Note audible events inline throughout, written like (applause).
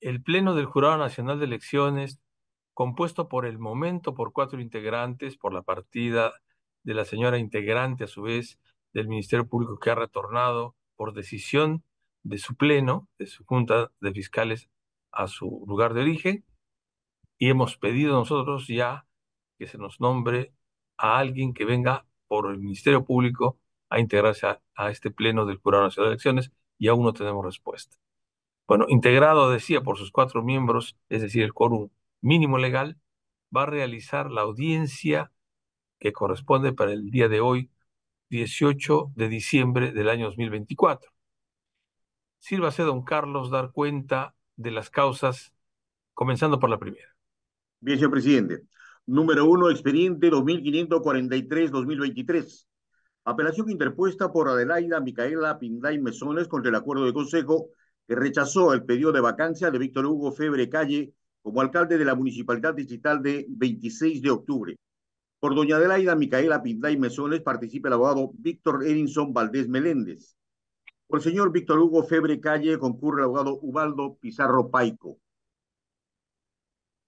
El Pleno del Jurado Nacional de Elecciones, compuesto por el momento por cuatro integrantes, por la partida de la señora integrante, a su vez, del Ministerio Público que ha retornado por decisión de su Pleno, de su Junta de Fiscales, a su lugar de origen, y hemos pedido nosotros ya que se nos nombre a alguien que venga por el Ministerio Público a integrarse a, este Pleno del Jurado Nacional de Elecciones y aún no tenemos respuesta. Bueno, integrado, decía, por sus cuatro miembros, es decir, el quórum mínimo legal, va a realizar la audiencia que corresponde para el día de hoy, 18 de diciembre del año 2024. Sírvase, don Carlos, dar cuenta de las causas, comenzando por la primera. Bien, señor presidente. Número uno, expediente 2543-2023. Apelación interpuesta por Adelaida Micaela Pinday Mesones contra el acuerdo de consejo que rechazó el pedido de vacancia de Víctor Hugo Febre Calle como alcalde de la Municipalidad Digital de 26 de octubre. Por doña Adelaida Micaela Pinday Mesones participa el abogado Víctor Edinson Valdés Meléndez. Por el señor Víctor Hugo Febre Calle concurre el abogado Ubaldo Pizarro Paico.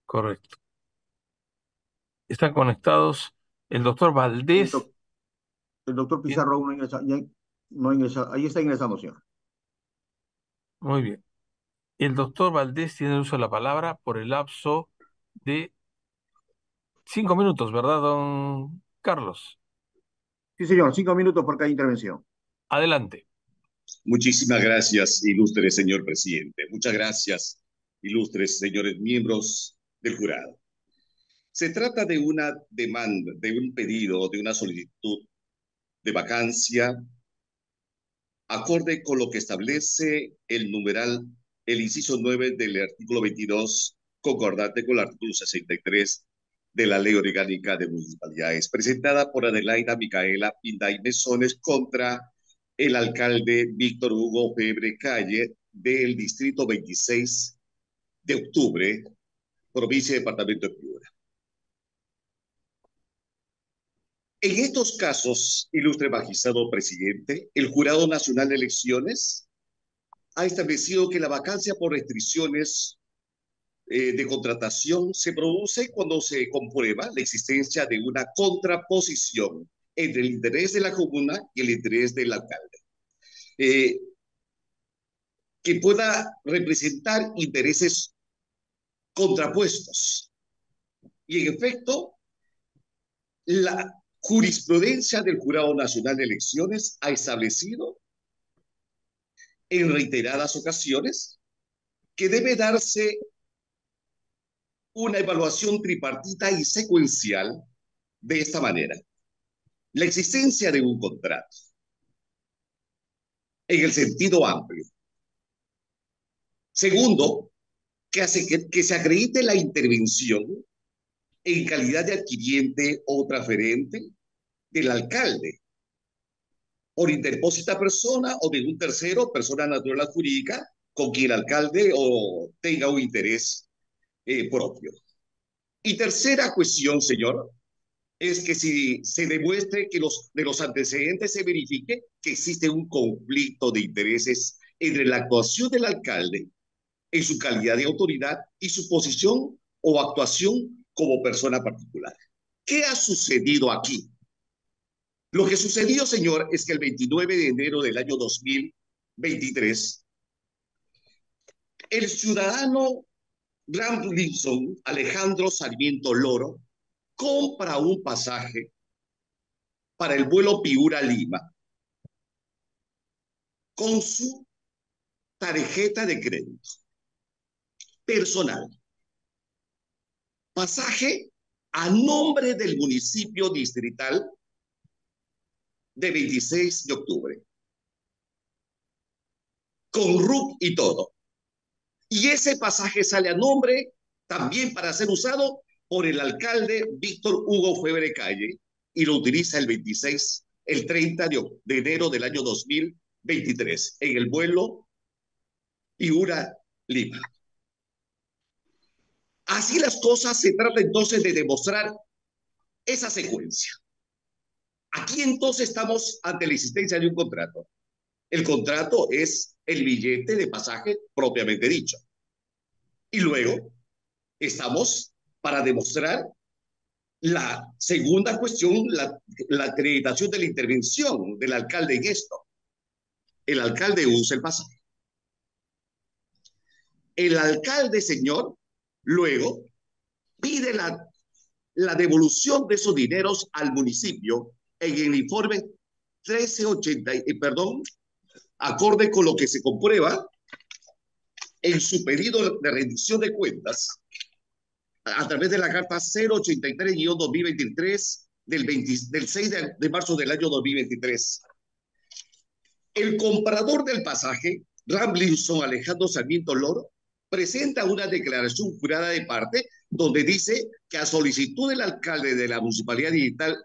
Correcto. Están conectados el doctor Valdés. El, doctor Pizarro no ingresa, no ingresa, ahí está ingresando, señor. Muy bien. El doctor Valdés tiene el uso de la palabra por el lapso de Cinco minutos, ¿verdad, don Carlos? Sí, señor, cinco minutos por cada intervención. Adelante. Muchísimas gracias, ilustre señor presidente. Muchas gracias, ilustres señores miembros del jurado. Se trata de una demanda, de un pedido, de una solicitud de vacancia acorde con lo que establece el numeral, el inciso 9 del artículo 22, concordante con el artículo 63 de la Ley Orgánica de Municipalidades, presentada por Adelaida Micaela Pinday Mesones contra el alcalde Víctor Hugo Febre Calle del Distrito 26 de Octubre, provincia y departamento de Piura. En estos casos, ilustre magistrado presidente, el Jurado Nacional de Elecciones ha establecido que la vacancia por restricciones eh, de contratación se produce cuando se comprueba la existencia de una contraposición entre el interés de la comuna y el interés del alcalde, eh, que pueda representar intereses contrapuestos. Y en efecto, la jurisprudencia del Jurado Nacional de Elecciones ha establecido en reiteradas ocasiones que debe darse una evaluación tripartita y secuencial de esta manera. La existencia de un contrato en el sentido amplio. Segundo, que, que, se acredite la intervención en calidad de adquiriente o transferente del alcalde por interpósita persona o de un tercero, persona natural jurídica, con quien el alcalde o tenga un interés eh, propio. Y tercera cuestión, señor, es que si se demuestre que los, de los antecedentes se verifique que existe un conflicto de intereses entre la actuación del alcalde en su calidad de autoridad y su posición o actuación como persona particular. ¿Qué ha sucedido aquí? Lo que sucedió, señor, es que el 29 de enero del año 2023, el ciudadano Wilson, Alejandro Sarmiento Loro, compra un pasaje para el vuelo Piura-Lima con su tarjeta de crédito personal. Pasaje a nombre del municipio distrital de 26 de octubre. Con RUC y todo. Y ese pasaje sale a nombre también para ser usado por el alcalde Víctor Hugo Febre Calle y lo utiliza el 26, el 30 de, enero del año 2023 en el vuelo Piura-Lima. Así las cosas se trata entonces de demostrar esa secuencia. Aquí entonces estamos ante la existencia de un contrato. El contrato es el billete de pasaje propiamente dicho. Y luego estamos para demostrar la segunda cuestión, la, la acreditación de la intervención del alcalde en esto. El alcalde usa el pasaje. El alcalde, señor, luego pide la, devolución de esos dineros al municipio en el informe 1380, eh, perdón, acorde con lo que se comprueba en su pedido de rendición de cuentas a través de la carta 083-2023 del, del 6 de, de marzo del año 2023. El comprador del pasaje, Ramblinson Alejandro Sarmiento Loro, presenta una declaración jurada de parte donde dice que a solicitud del alcalde de la Municipalidad Digital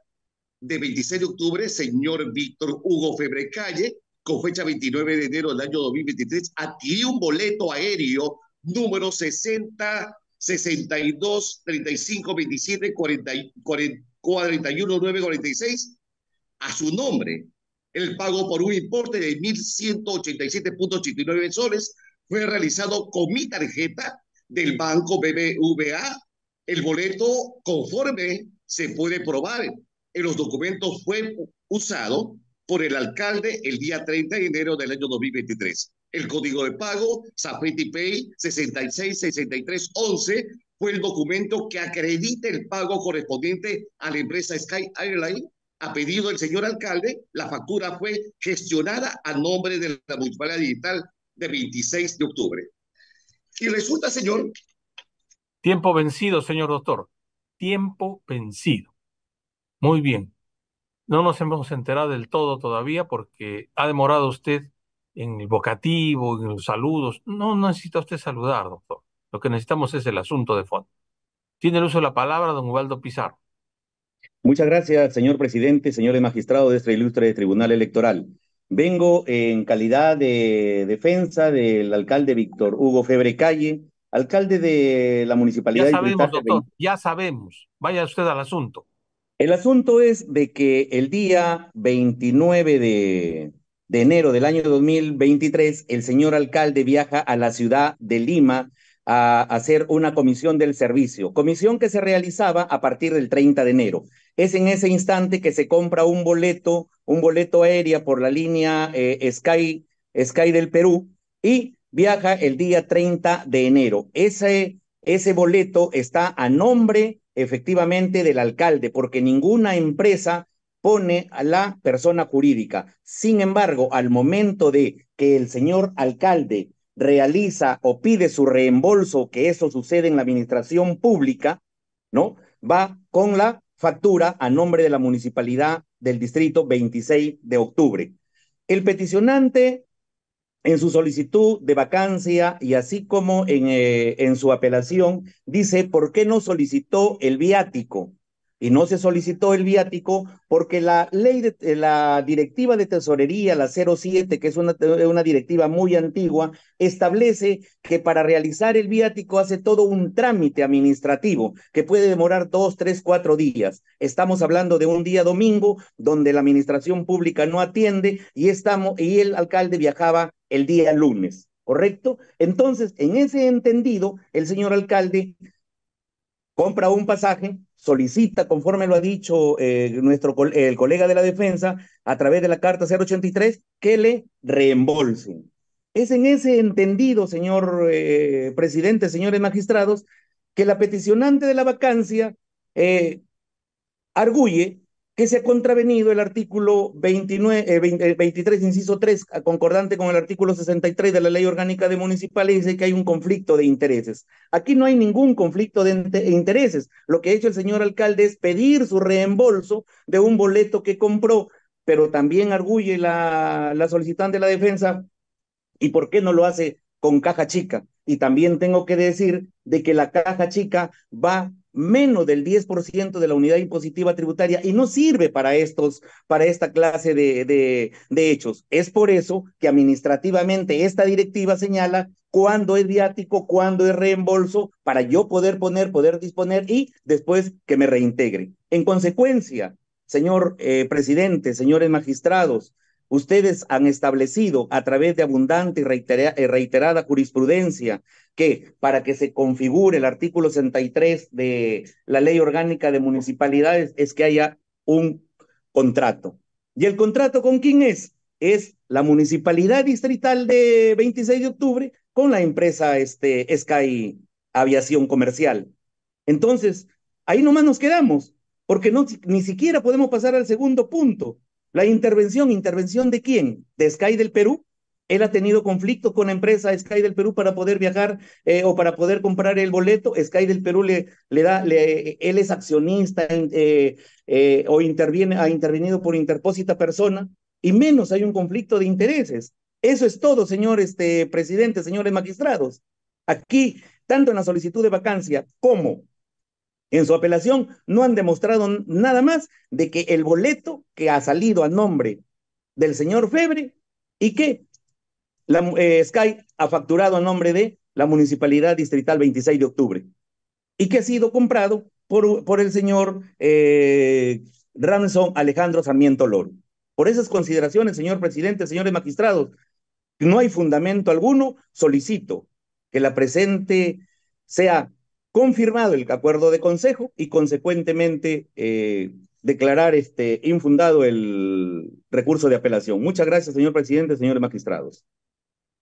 de 26 de octubre, señor Víctor Hugo Febre Calle, con fecha 29 de enero del año 2023, adquirió un boleto aéreo número 60 62 35 27 40, 41 9 46 a su nombre. El pago por un importe de 1.187.89 soles fue realizado con mi tarjeta del banco BBVA. El boleto, conforme se puede probar en los documentos, fue usado por el alcalde el día 30 de enero del año 2023. El código de pago, Safety Pay 666311, fue el documento que acredita el pago correspondiente a la empresa Sky Airline. A pedido del señor alcalde, la factura fue gestionada a nombre de la Municipalidad Digital de 26 de octubre. Y resulta, señor. Tiempo vencido, señor doctor. Tiempo vencido. Muy bien. No nos hemos enterado del todo todavía porque ha demorado usted en el vocativo, en los saludos. No, no necesita usted saludar, doctor. Lo que necesitamos es el asunto de fondo. Tiene el uso de la palabra don Ubaldo Pizarro. Muchas gracias, señor presidente, señores magistrados de este ilustre Tribunal Electoral. Vengo en calidad de defensa del alcalde Víctor Hugo Febre Calle, alcalde de la municipalidad. Ya sabemos, doctor, ya sabemos. Vaya usted al asunto. El asunto es de que el día 29 de, de enero del año 2023, el señor alcalde viaja a la ciudad de Lima a hacer una comisión del servicio, comisión que se realizaba a partir del 30 de enero. Es en ese instante que se compra un boleto, un boleto aéreo por la línea eh, Sky, Sky del Perú y viaja el día 30 de enero. Ese, ese boleto está a nombre efectivamente del alcalde, porque ninguna empresa pone a la persona jurídica. Sin embargo, al momento de que el señor alcalde realiza o pide su reembolso, que eso sucede en la administración pública, ¿no? Va con la factura a nombre de la municipalidad del distrito 26 de octubre. El peticionante en su solicitud de vacancia y así como en, eh, en su apelación, dice, ¿por qué no solicitó el viático? Y no se solicitó el viático porque la ley de eh, la directiva de tesorería, la 07, que es una, una directiva muy antigua, establece que para realizar el viático hace todo un trámite administrativo que puede demorar dos, tres, cuatro días. Estamos hablando de un día domingo donde la administración pública no atiende y estamos y el alcalde viajaba el día lunes. ¿Correcto? Entonces, en ese entendido, el señor alcalde compra un pasaje, solicita, conforme lo ha dicho eh, nuestro el colega de la defensa, a través de la carta 083, que le reembolsen. Es en ese entendido, señor eh, presidente, señores magistrados, que la peticionante de la vacancia eh, arguye que se ha contravenido el artículo 29, 23, inciso 3, concordante con el artículo 63 de la Ley Orgánica de Municipales, dice que hay un conflicto de intereses. Aquí no hay ningún conflicto de intereses. Lo que ha hecho el señor alcalde es pedir su reembolso de un boleto que compró, pero también arguye la, la solicitante de la defensa, ¿y por qué no lo hace con caja chica? Y también tengo que decir de que la caja chica va menos del 10% de la unidad impositiva tributaria y no sirve para estos, para esta clase de, de, hechos. Es por eso que administrativamente esta directiva señala cuándo es viático, cuándo es reembolso, para yo poder poner, poder disponer y después que me reintegre. En consecuencia, señor eh, presidente, señores magistrados, ustedes han establecido a través de abundante y eh, reiterada jurisprudencia que para que se configure el artículo 63 de la Ley Orgánica de Municipalidades es que haya un contrato. ¿Y el contrato con quién es? Es la Municipalidad Distrital de 26 de octubre con la empresa este, Sky Aviación Comercial. Entonces, ahí nomás nos quedamos, porque no, ni siquiera podemos pasar al segundo punto. La intervención, ¿intervención de quién? ¿De Sky del Perú? Él ha tenido conflicto con la empresa Sky del Perú para poder viajar eh, o para poder comprar el boleto. Sky del Perú le, le da, le, él es accionista eh, eh, o interviene, ha intervenido por interpósita persona y menos hay un conflicto de intereses. Eso es todo, señor este, presidente, señores magistrados. Aquí, tanto en la solicitud de vacancia como en su apelación, no han demostrado nada más de que el boleto que ha salido a nombre del señor Febre y que la, eh, Sky ha facturado a nombre de la Municipalidad Distrital 26 de Octubre y que ha sido comprado por, por el señor eh, Alejandro Sarmiento Loro. Por esas consideraciones, señor presidente, señores magistrados, no hay fundamento alguno, solicito que la presente sea confirmado el acuerdo de consejo y consecuentemente eh, declarar este infundado el recurso de apelación. Muchas gracias, señor presidente, señores magistrados.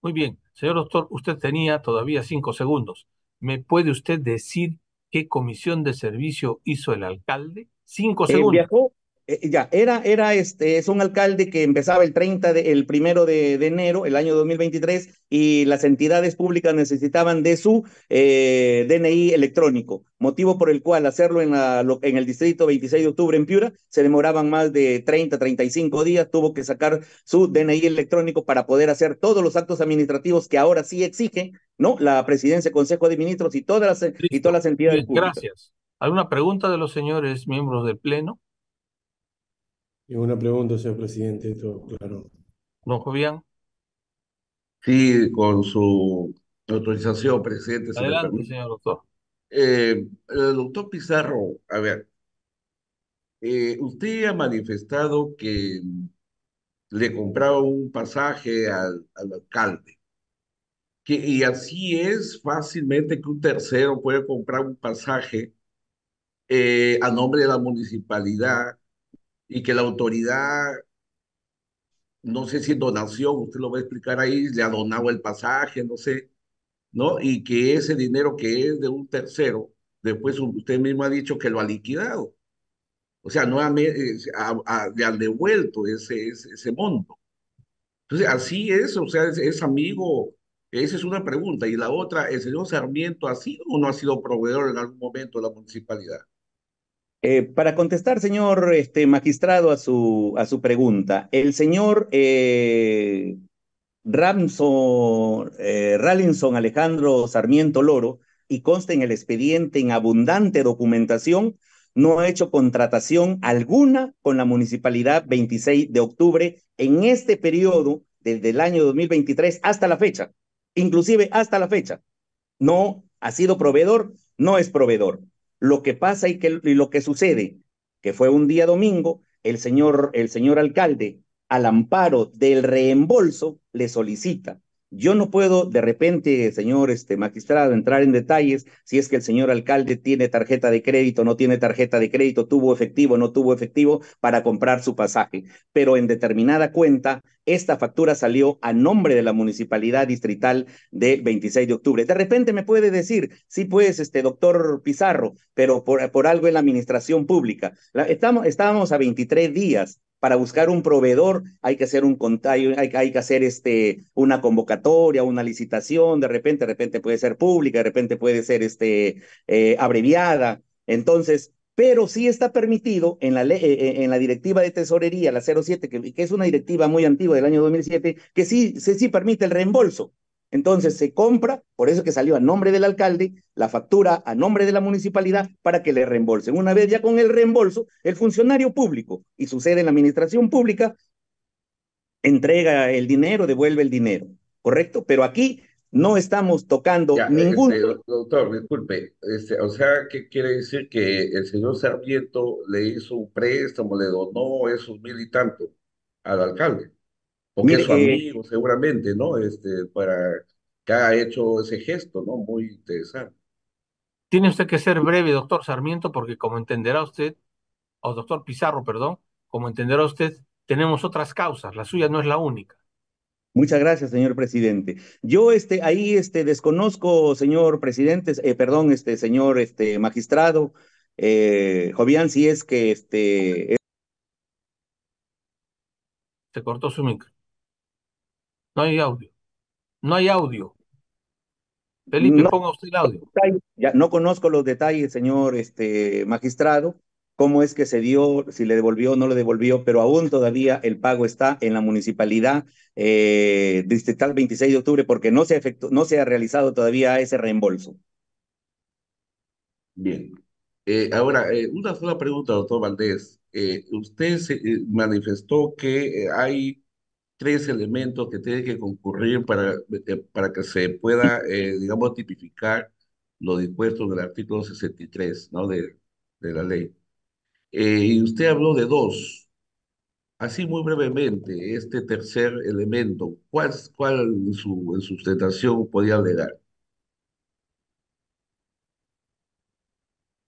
Muy bien, señor doctor, usted tenía todavía cinco segundos. ¿Me puede usted decir qué comisión de servicio hizo el alcalde? Cinco segundos. viajó, eh, ya, era, era este, es un alcalde que empezaba el 30 de, el primero de, de, enero, el año 2023, y las entidades públicas necesitaban de su eh, DNI electrónico, motivo por el cual hacerlo en, la, en el distrito 26 de octubre en Piura se demoraban más de 30, 35 días, tuvo que sacar su DNI electrónico para poder hacer todos los actos administrativos que ahora sí exige, ¿no? La presidencia, Consejo de Ministros y todas las, y todas las entidades públicas. Gracias. ¿Alguna pregunta de los señores miembros del Pleno? Ninguna pregunta, señor presidente, todo claro. Don Jovian. Sí, con su autorización, presidente. Adelante, señor doctor. Eh, el doctor Pizarro, a ver, eh, usted ha manifestado que le compraba un pasaje al, al alcalde. Que, y así es fácilmente que un tercero puede comprar un pasaje eh, a nombre de la municipalidad y que la autoridad, no sé si donación, usted lo va a explicar ahí, le ha donado el pasaje, no sé, ¿no? Y que ese dinero que es de un tercero, después usted mismo ha dicho que lo ha liquidado. O sea, nuevamente le han devuelto ese, ese, ese, monto. Entonces, así es, o sea, es, es, amigo, esa es una pregunta. Y la otra, ¿el señor Sarmiento ha sido o no ha sido proveedor en algún momento de la municipalidad? Eh, para contestar, señor este, magistrado, a su, a su pregunta, el señor eh, eh, Rallinson Alejandro Sarmiento Loro, y consta en el expediente en abundante documentación, no ha hecho contratación alguna con la municipalidad 26 de octubre en este periodo, desde el año 2023 hasta la fecha, inclusive hasta la fecha. No ha sido proveedor, no es proveedor. Lo que pasa y, que, y lo que sucede, que fue un día domingo, el señor, el señor alcalde, al amparo del reembolso, le solicita yo no puedo de repente, señor este, magistrado, entrar en detalles si es que el señor alcalde tiene tarjeta de crédito, no tiene tarjeta de crédito, tuvo efectivo, no tuvo efectivo para comprar su pasaje. Pero en determinada cuenta, esta factura salió a nombre de la municipalidad distrital de 26 de octubre. De repente me puede decir, sí, pues, este doctor Pizarro, pero por, por algo en la administración pública. Estamos, estábamos a 23 días para buscar un proveedor hay que hacer un hay, hay, que hacer este, una convocatoria, una licitación, de repente, de repente puede ser pública, de repente puede ser este, eh, abreviada. Entonces, pero sí está permitido en la, ley, eh, eh, en la directiva de tesorería, la 07, que, que, es una directiva muy antigua del año 2007, que sí, sí, sí permite el reembolso. Entonces se compra, por eso que salió a nombre del alcalde, la factura a nombre de la municipalidad para que le reembolsen. Una vez ya con el reembolso, el funcionario público, y sucede en la administración pública, entrega el dinero, devuelve el dinero, ¿correcto? Pero aquí no estamos tocando ya, ningún... Este, doctor, disculpe, este, o sea, ¿qué quiere decir que el señor Sarmiento le hizo un préstamo, le donó esos mil y tanto al alcalde? O que es su amigo seguramente, ¿no? Este, para que haya hecho ese gesto, ¿no? Muy interesante. Tiene usted que ser breve, doctor Sarmiento, porque como entenderá usted, o doctor Pizarro, perdón, como entenderá usted, tenemos otras causas, la suya no es la única. Muchas gracias, señor presidente. Yo este, ahí este, desconozco, señor presidente, eh, perdón, este, señor este, magistrado, eh, Jovian, si es que este... Se cortó su micro. No hay audio. No hay audio. Felipe, ponga usted el audio. Ya, no conozco los detalles, señor este, magistrado, cómo es que se dio, si le devolvió o no le devolvió, pero aún todavía el pago está en la municipalidad eh, distrital 26 de octubre porque no se, efectu no se ha realizado todavía ese reembolso. Bien. Eh, ahora, eh, una sola pregunta, doctor Valdés. Eh, usted se, manifestó que hay tres elementos que tienen que concurrir para, para que se pueda, digamos, tipificar lo dispuesto en el artículo 63 ¿no? de, de la ley. y usted habló de dos. Así muy brevemente, este tercer elemento, ¿cuál, cuál en su, en sustentación podía alegar?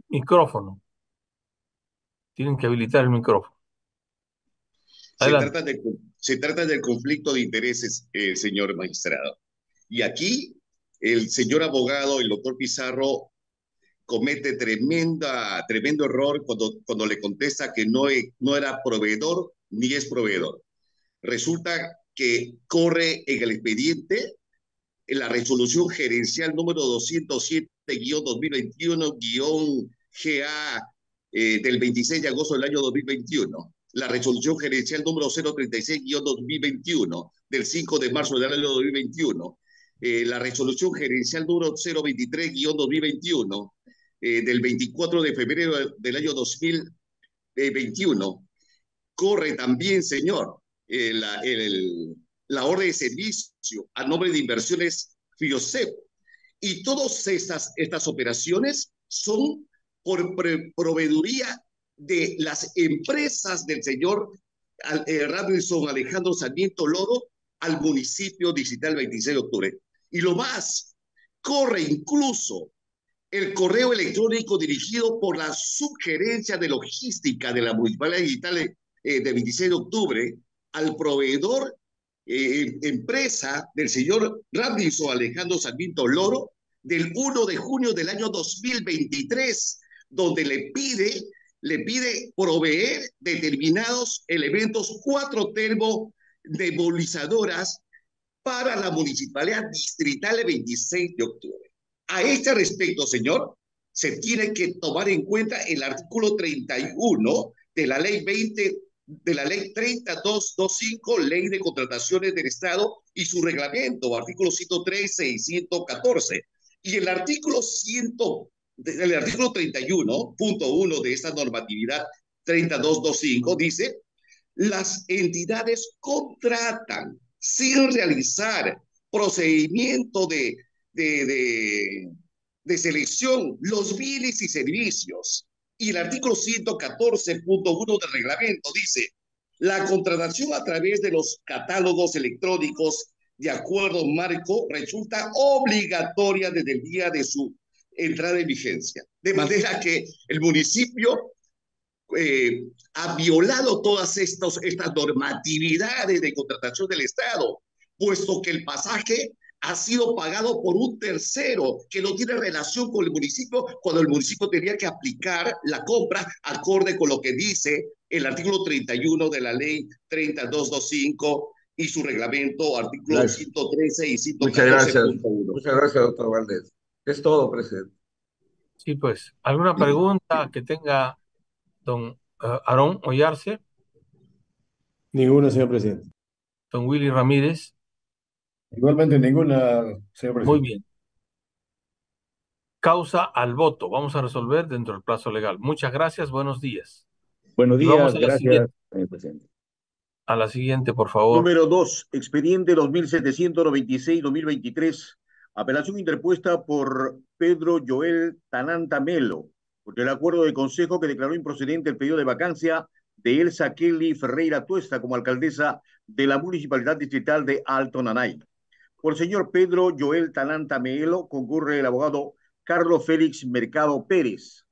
Micrófono. Tienen que habilitar el micrófono. Se trata, de, se trata, del conflicto de intereses, eh, señor magistrado. Y aquí el señor abogado, el doctor Pizarro, comete tremenda, tremendo error cuando, cuando le contesta que no, no era proveedor ni es proveedor. Resulta que corre en el expediente en la resolución gerencial número 207-2021- GA eh, del 26 de agosto del año 2021, la resolución gerencial número 036-2021 del 5 de marzo del año 2021, eh, la resolución gerencial número 023-2021 eh, del 24 de febrero del año 2021. Corre también, señor, la, el, la orden de servicio a nombre de inversiones FIOSEP. Y todas estas, estas operaciones son por proveeduría de las empresas del señor eh, Robinson Alejandro Sarmiento Loro al municipio digital 26 de octubre. Y lo más, corre incluso el correo electrónico dirigido por la sugerencia de logística de la municipalidad digital eh, de 26 de octubre al proveedor eh, empresa del señor Robinson Alejandro Sarmiento Loro del 1 de junio del año 2023 donde le pide, le pide proveer determinados elementos cuatro termodemolizadoras para la municipalidad distrital de 26 de octubre. A este respecto, señor, se tiene que tomar en cuenta el artículo 31 de la ley 20 de la ley 3225, ley de contrataciones del Estado y su reglamento, artículo 113 y 114. Y el artículo 100, el artículo 31.1 de esta normatividad 3225 dice, las entidades contratan sin realizar procedimiento de, de, de, de selección los bienes y servicios. Y el artículo 114.1 del reglamento dice, la contratación a través de los catálogos electrónicos de acuerdo marco resulta obligatoria desde el día de su entrada en vigencia. De manera que el municipio eh, ha violado todas estos, estas normatividades de contratación del Estado, puesto que el pasaje ha sido pagado por un tercero que no tiene relación con el municipio cuando el municipio tenía que aplicar la compra acorde con lo que dice el artículo 31 de la ley 3225 y su reglamento, artículo 113 y 114. Muchas gracias. Muchas gracias, doctor Valdés. Es todo, presidente. Sí, pues, ¿alguna pregunta que tenga don uh, Aarón Ollarse? Ninguna, señor presidente. Don Willy Ramírez. Igualmente ninguna, señor presidente. Muy bien. Causa al voto. Vamos a resolver dentro del plazo legal. Muchas gracias. Buenos días. Buenos días. Gracias, señor presidente. A la siguiente, por favor. Número dos, expediente 2796-2023 Apelación interpuesta por Pedro Joel Tananta Melo, por el acuerdo de consejo que declaró improcedente el pedido de vacancia de Elsa Kelly Ferreira Tuesta como alcaldesa de la Municipalidad Distrital de Alto Nanay. Por el señor Pedro Joel Talanta Meelo concurre el abogado Carlos Félix Mercado Pérez.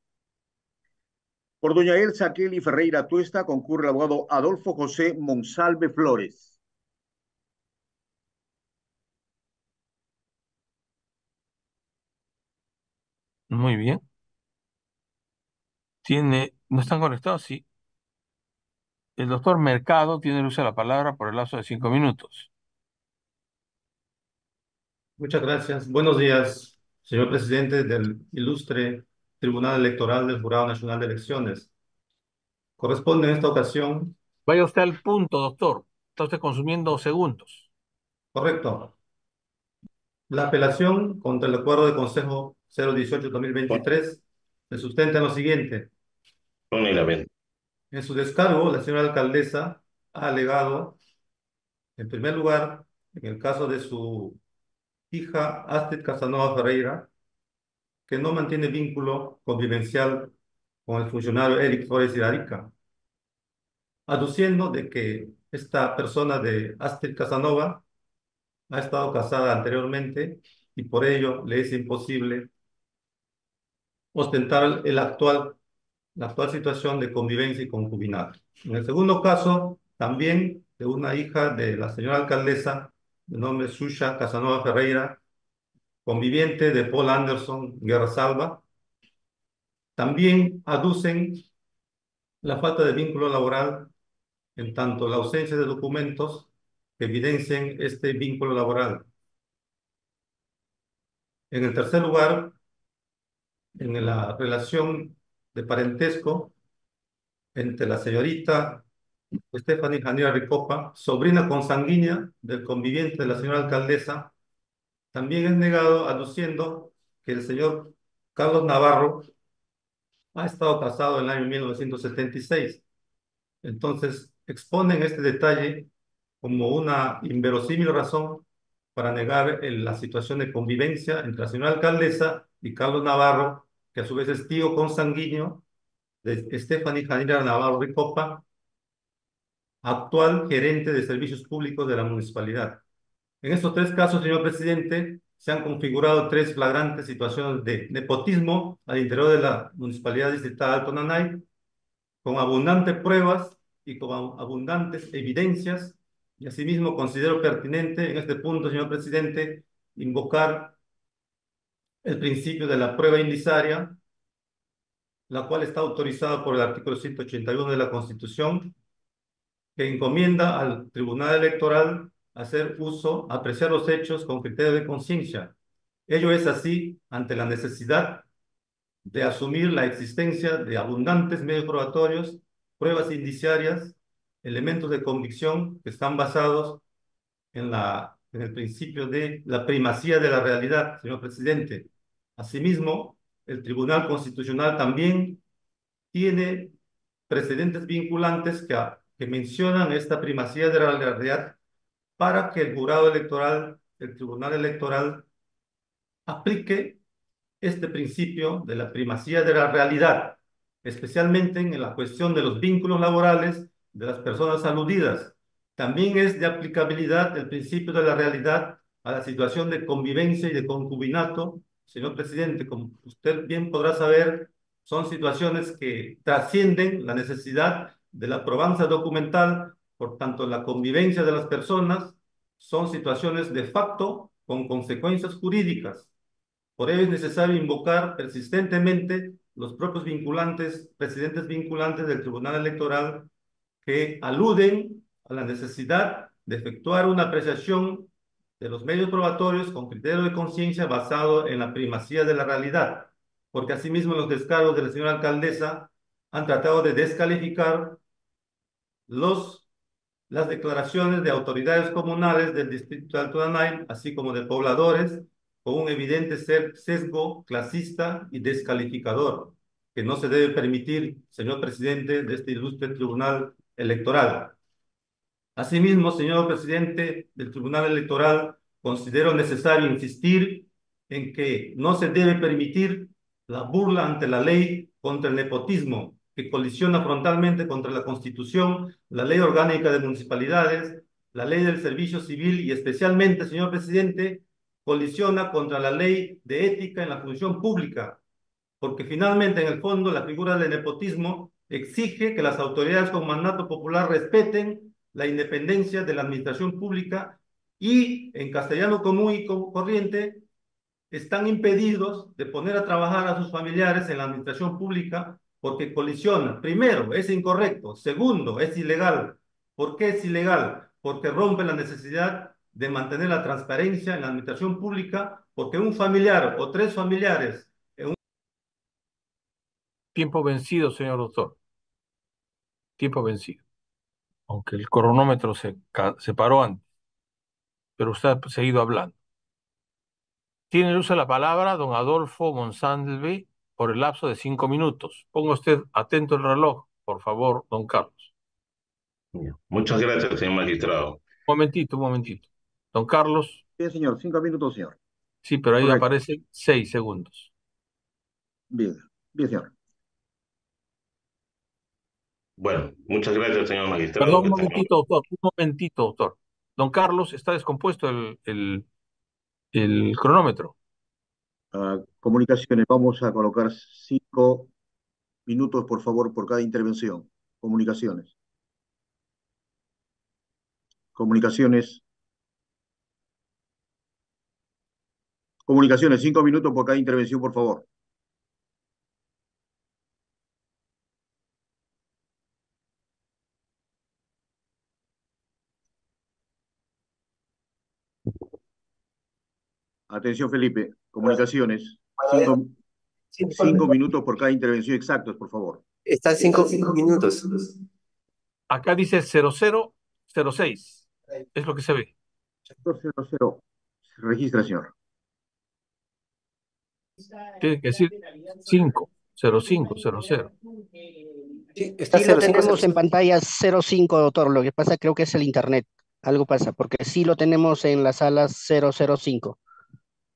Por doña Elsa Kelly Ferreira Tuesta concurre el abogado Adolfo José Monsalve Flores. Muy bien. Tiene, ¿no están conectados? Sí. El doctor Mercado tiene el uso de la palabra por el lazo de cinco minutos. Muchas gracias. Buenos días, señor presidente del ilustre Tribunal Electoral del Jurado Nacional de Elecciones. Corresponde en esta ocasión. Vaya usted al punto, doctor. Está usted consumiendo segundos. Correcto. La apelación contra el acuerdo de Consejo 018-2023 se sustenta en lo siguiente. En su descargo, la señora alcaldesa ha alegado, en primer lugar, en el caso de su hija Astrid Casanova Ferreira, que no mantiene vínculo convivencial con el funcionario Eric Flores Irarica, aduciendo de que esta persona de Astrid Casanova ha estado casada anteriormente y por ello le es imposible ostentar el actual, la actual situación de convivencia y concubinato. En el segundo caso, también de una hija de la señora alcaldesa, de nombre Susha Casanova Ferreira, conviviente de Paul Anderson Guerra Salva, también aducen la falta de vínculo laboral en tanto la ausencia de documentos que evidencien este vínculo laboral. En el tercer lugar, en la relación de parentesco entre la señorita Stephanie Janira Ricopa, sobrina consanguínea del conviviente de la señora alcaldesa, también es negado aduciendo que el señor Carlos Navarro ha estado casado en el año 1976. Entonces, exponen este detalle como una inverosímil razón para negar la situación de convivencia entre la señora alcaldesa y Carlos Navarro, que a su vez es tío consanguíneo de Stephanie Janira Navarro Ricopa, actual gerente de servicios públicos de la municipalidad. En estos tres casos, señor presidente, se han configurado tres flagrantes situaciones de nepotismo al interior de la Municipalidad Distrital Alto Nanay, con abundantes pruebas y con abundantes evidencias, y asimismo considero pertinente en este punto, señor presidente, invocar el principio de la prueba indicaria, la cual está autorizada por el artículo 181 de la Constitución, que encomienda al Tribunal Electoral hacer uso, apreciar los hechos con criterio de conciencia. Ello es así ante la necesidad de asumir la existencia de abundantes medios probatorios, pruebas indiciarias, elementos de convicción que están basados en, la, en el principio de la primacía de la realidad, señor presidente. Asimismo, el Tribunal Constitucional también tiene precedentes vinculantes que, que mencionan esta primacía de la realidad para que el jurado electoral, el tribunal electoral, aplique este principio de la primacía de la realidad, especialmente en la cuestión de los vínculos laborales de las personas aludidas. También es de aplicabilidad el principio de la realidad a la situación de convivencia y de concubinato. Señor presidente, como usted bien podrá saber, son situaciones que trascienden la necesidad de la probanza documental por tanto, la convivencia de las personas son situaciones de facto con consecuencias jurídicas. Por ello es necesario invocar persistentemente los propios vinculantes, presidentes vinculantes del Tribunal Electoral que aluden a la necesidad de efectuar una apreciación de los medios probatorios con criterio de conciencia basado en la primacía de la realidad, porque asimismo los descargos de la señora alcaldesa han tratado de descalificar los las declaraciones de autoridades comunales del distrito de Alto Danay, así como de pobladores, con un evidente sesgo clasista y descalificador, que no se debe permitir, señor presidente, de este ilustre tribunal electoral. Asimismo, señor presidente del tribunal electoral, considero necesario insistir en que no se debe permitir la burla ante la ley contra el nepotismo, que colisiona frontalmente contra la Constitución, la Ley Orgánica de Municipalidades, la ley del servicio civil y especialmente, señor presidente, colisiona contra la ley de ética en la función pública, porque finalmente en el fondo la figura del nepotismo exige que las autoridades con mandato popular respeten la independencia de la administración pública y en castellano común y corriente están impedidos de poner a trabajar a sus familiares en la administración pública porque colisiona. Primero, es incorrecto. Segundo, es ilegal. ¿Por qué es ilegal? Porque rompe la necesidad de mantener la transparencia en la administración pública, porque un familiar o tres familiares... Tiempo vencido, señor doctor. Tiempo vencido. Aunque el cronómetro se, se paró antes. Pero usted ha seguido hablando. Tiene el uso de la palabra don Adolfo Monsalve por el lapso de cinco minutos. Ponga usted atento el reloj, por favor, don Carlos. Muchas gracias, señor magistrado. Un momentito, un momentito. Don Carlos. Bien, señor, cinco minutos, señor. Sí, pero ahí aparece seis segundos. Bien, bien, señor. Bueno, muchas gracias, señor magistrado. Perdón, un momentito, doctor, un momentito, doctor. Don Carlos, está descompuesto el, el, el cronómetro. Uh, comunicaciones, vamos a colocar cinco minutos, por favor, por cada intervención. Comunicaciones. Comunicaciones. Comunicaciones, cinco minutos por cada intervención, por favor. Atención, Felipe. Comunicaciones. Cinco, minutos por cada intervención exactos, por favor. Está cinco, cinco minutos. Acá dice 0006. Es lo que se ve. 00. Se registra, señor. Tiene que decir 5. 05, 00. Sí, está sí lo tenemos en pantalla 05, doctor. Lo que pasa creo que es el internet. Algo pasa, porque sí lo tenemos en la sala 005.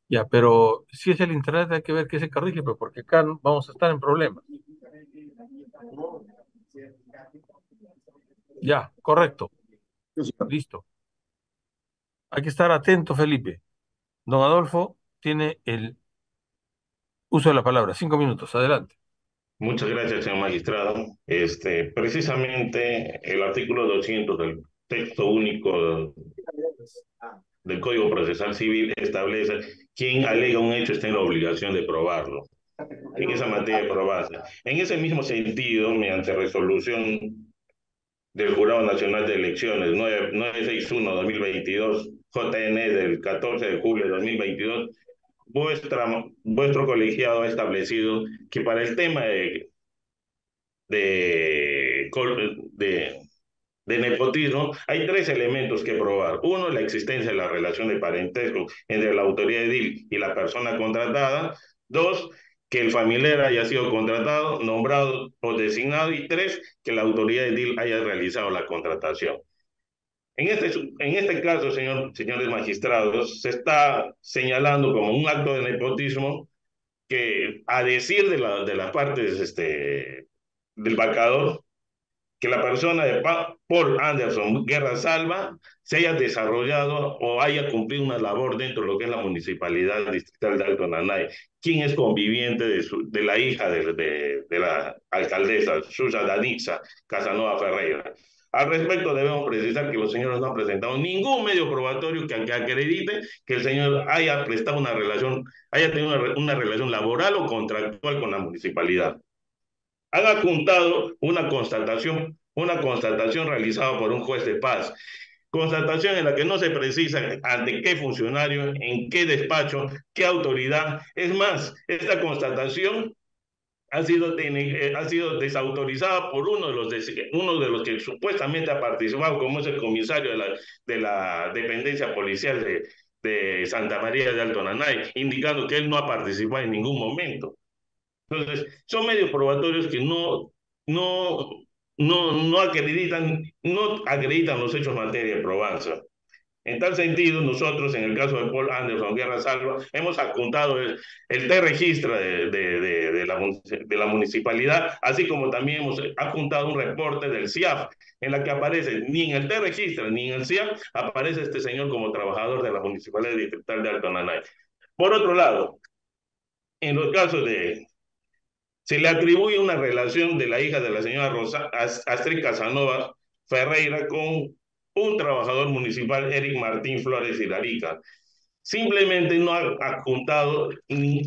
Ya, pero si es el internet hay que ver qué se corrige, pero porque acá vamos a estar en problemas. Ya, correcto. Listo. Hay que estar atento, Felipe. Don Adolfo tiene el uso de la palabra. Cinco minutos, adelante. Muchas gracias, señor magistrado. Este, precisamente el artículo 200 del texto único del Código Procesal Civil establece quien alega un hecho está en la obligación de probarlo. En esa materia de probarse. En ese mismo sentido, mediante resolución del Jurado Nacional de Elecciones 961-2022, JN del 14 de julio de 2022, vuestra, vuestro colegiado ha establecido que para el tema de, de, de de nepotismo, hay tres elementos que probar. Uno, la existencia de la relación de parentesco entre la autoridad edil y la persona contratada. Dos, que el familiar haya sido contratado, nombrado o designado. Y tres, que la autoridad edil haya realizado la contratación. En este, en este caso, señor, señores magistrados, se está señalando como un acto de nepotismo que, a decir de, la, de las partes este, del vacador, que la persona de Paul Anderson Guerra Salva se haya desarrollado o haya cumplido una labor dentro de lo que es la municipalidad distrital de Alto Nanay, quien es conviviente de, su, de la hija de, de, de, la alcaldesa, Susa Danixa Casanova Ferreira. Al respecto, debemos precisar que los señores no han presentado ningún medio probatorio que, que acredite que el señor haya prestado una relación, haya tenido una, una relación laboral o contractual con la municipalidad han adjuntado una constatación, una constatación realizada por un juez de paz. Constatación en la que no se precisa ante qué funcionario, en qué despacho, qué autoridad. Es más, esta constatación ha sido, eh, ha sido desautorizada por uno de, los uno de los que supuestamente ha participado, como es el comisario de la, de la dependencia policial de, de Santa María de Alto Nanay, indicando que él no ha participado en ningún momento. Entonces, son medios probatorios que no, no, no, no, acreditan, no acreditan los hechos en materia de probanza. En tal sentido, nosotros, en el caso de Paul Anderson Guerra Salva, hemos adjuntado el, el T-Registra de, de, de, de, la, de la municipalidad, así como también hemos adjuntado un reporte del CIAF, en la que aparece ni en el T-Registra ni en el CIAF, aparece este señor como trabajador de la Municipalidad Distrital de Alto Nanay. Por otro lado, en los casos de... Se le atribuye una relación de la hija de la señora Rosa, Astrid Casanova Ferreira con un trabajador municipal, Eric Martín Flores Hilarica. Simplemente no ha adjuntado ni,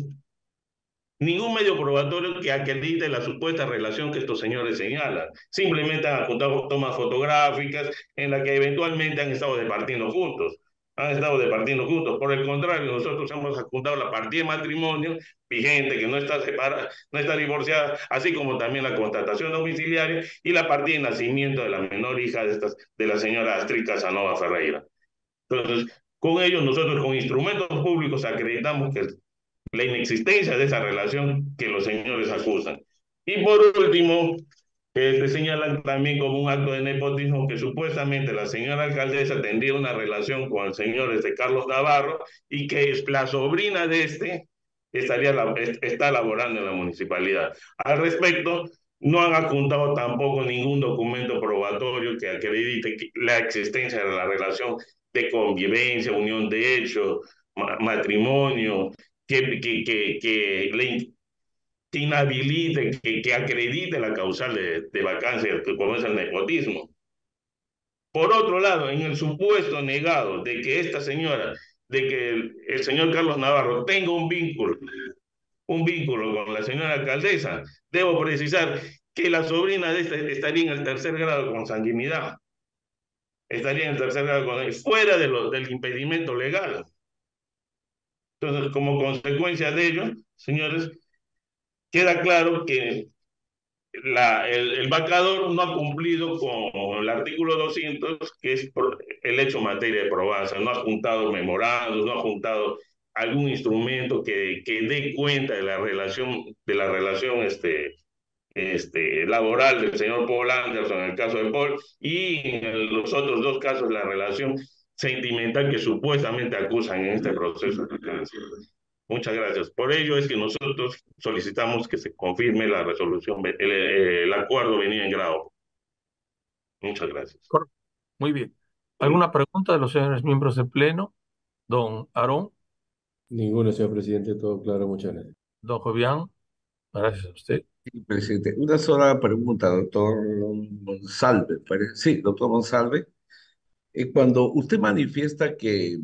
ningún medio probatorio que acredite la supuesta relación que estos señores señalan. Simplemente han adjuntado tomas fotográficas en las que eventualmente han estado departiendo juntos han estado departiendo juntos. Por el contrario, nosotros hemos adjuntado la partida de matrimonio vigente, que no está separada, no está divorciada, así como también la constatación domiciliaria y la partida de nacimiento de la menor hija de, estas, de la señora Astrid Casanova Ferreira. Entonces, con ellos nosotros con instrumentos públicos acreditamos que la inexistencia de esa relación que los señores acusan. Y por último, este, señalan también como un acto de nepotismo que supuestamente la señora alcaldesa tendría una relación con el señor este Carlos Navarro y que es la sobrina de este estaría está laborando en la municipalidad. Al respecto, no han adjuntado tampoco ningún documento probatorio que acredite la existencia de la relación de convivencia, unión de hecho, matrimonio, que, que, que, que que inhabilite, que, que acredite la causal de, de vacancia, como es el nepotismo. Por otro lado, en el supuesto negado de que esta señora, de que el, el señor Carlos Navarro tenga un vínculo, un vínculo con la señora alcaldesa, debo precisar que la sobrina de esta estaría en el tercer grado con sanguinidad. Estaría en el tercer grado con fuera de lo, del impedimento legal. Entonces, como consecuencia de ello, señores, queda claro que el, el, vacador no ha cumplido con el artículo 200, que es el hecho materia de probanza, no ha juntado memorandos, no ha juntado algún instrumento que, que dé cuenta de la relación, de la relación este, este, laboral del señor Paul Anderson en el caso de Paul, y en los otros dos casos la relación sentimental que supuestamente acusan en este proceso. Muchas gracias. Por ello es que nosotros solicitamos que se confirme la resolución, el, el acuerdo venía en grado. Muchas gracias. Muy bien. ¿Alguna pregunta de los señores miembros del Pleno? Don Aarón. Ninguno, señor presidente, todo claro, muchas gracias. Don Jovián, gracias a usted. Sí, presidente, una sola pregunta, doctor Monsalve. Sí, doctor Monsalve. Eh, cuando usted manifiesta que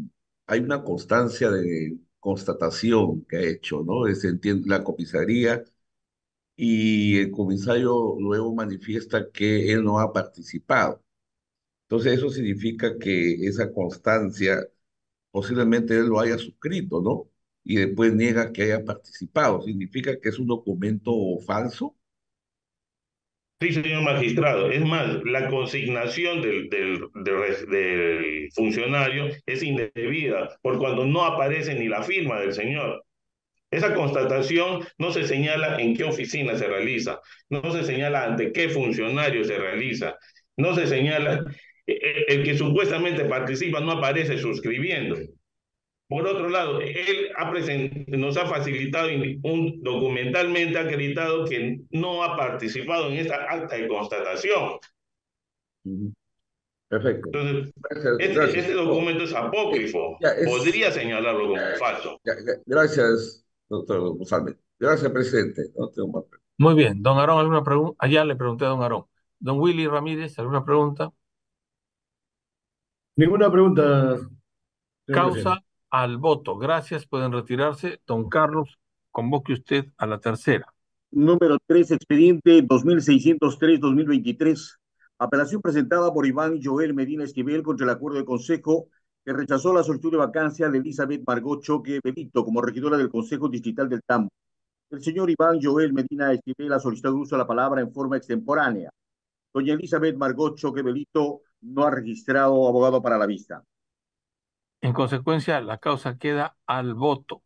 hay una constancia de constatación que ha hecho, ¿no? Es, la comisaría y el comisario luego manifiesta que él no ha participado. Entonces eso significa que esa constancia posiblemente él lo haya suscrito, ¿no? Y después niega que haya participado. ¿Significa que es un documento falso? Sí, señor magistrado. Es más, la consignación del, del, funcionario es indebida por cuando no aparece ni la firma del señor. Esa constatación no se señala en qué oficina se realiza, no se señala ante qué funcionario se realiza, no se señala el que supuestamente participa no aparece suscribiendo. Por otro lado, él ha nos ha facilitado un documentalmente acreditado que no ha participado en esta acta de constatación. Perfecto. Entonces, gracias, este, gracias. este, documento es apócrifo. Es, Podría señalarlo como falso. Gracias, doctor González. Gracias, presidente. No tengo más Muy bien. Don Aarón, ¿alguna pregunta? Allá le pregunté a don Aarón. Don Willy Ramírez, ¿alguna pregunta? Ninguna pregunta. Causa al voto. Gracias, pueden retirarse. Don Carlos, convoque usted a la tercera. Número 3, expediente 2603-2023. Apelación presentada por Iván Joel Medina Esquivel contra el acuerdo de consejo que rechazó la solicitud de vacancia de Elizabeth Margot Choque Belito como regidora del Consejo Distrital del Tambo. El señor Iván Joel Medina Esquivel ha solicitado uso de la palabra en forma extemporánea. Doña Elizabeth Margot Choque Belito no ha registrado abogado para la vista. En consecuencia, la causa queda al voto.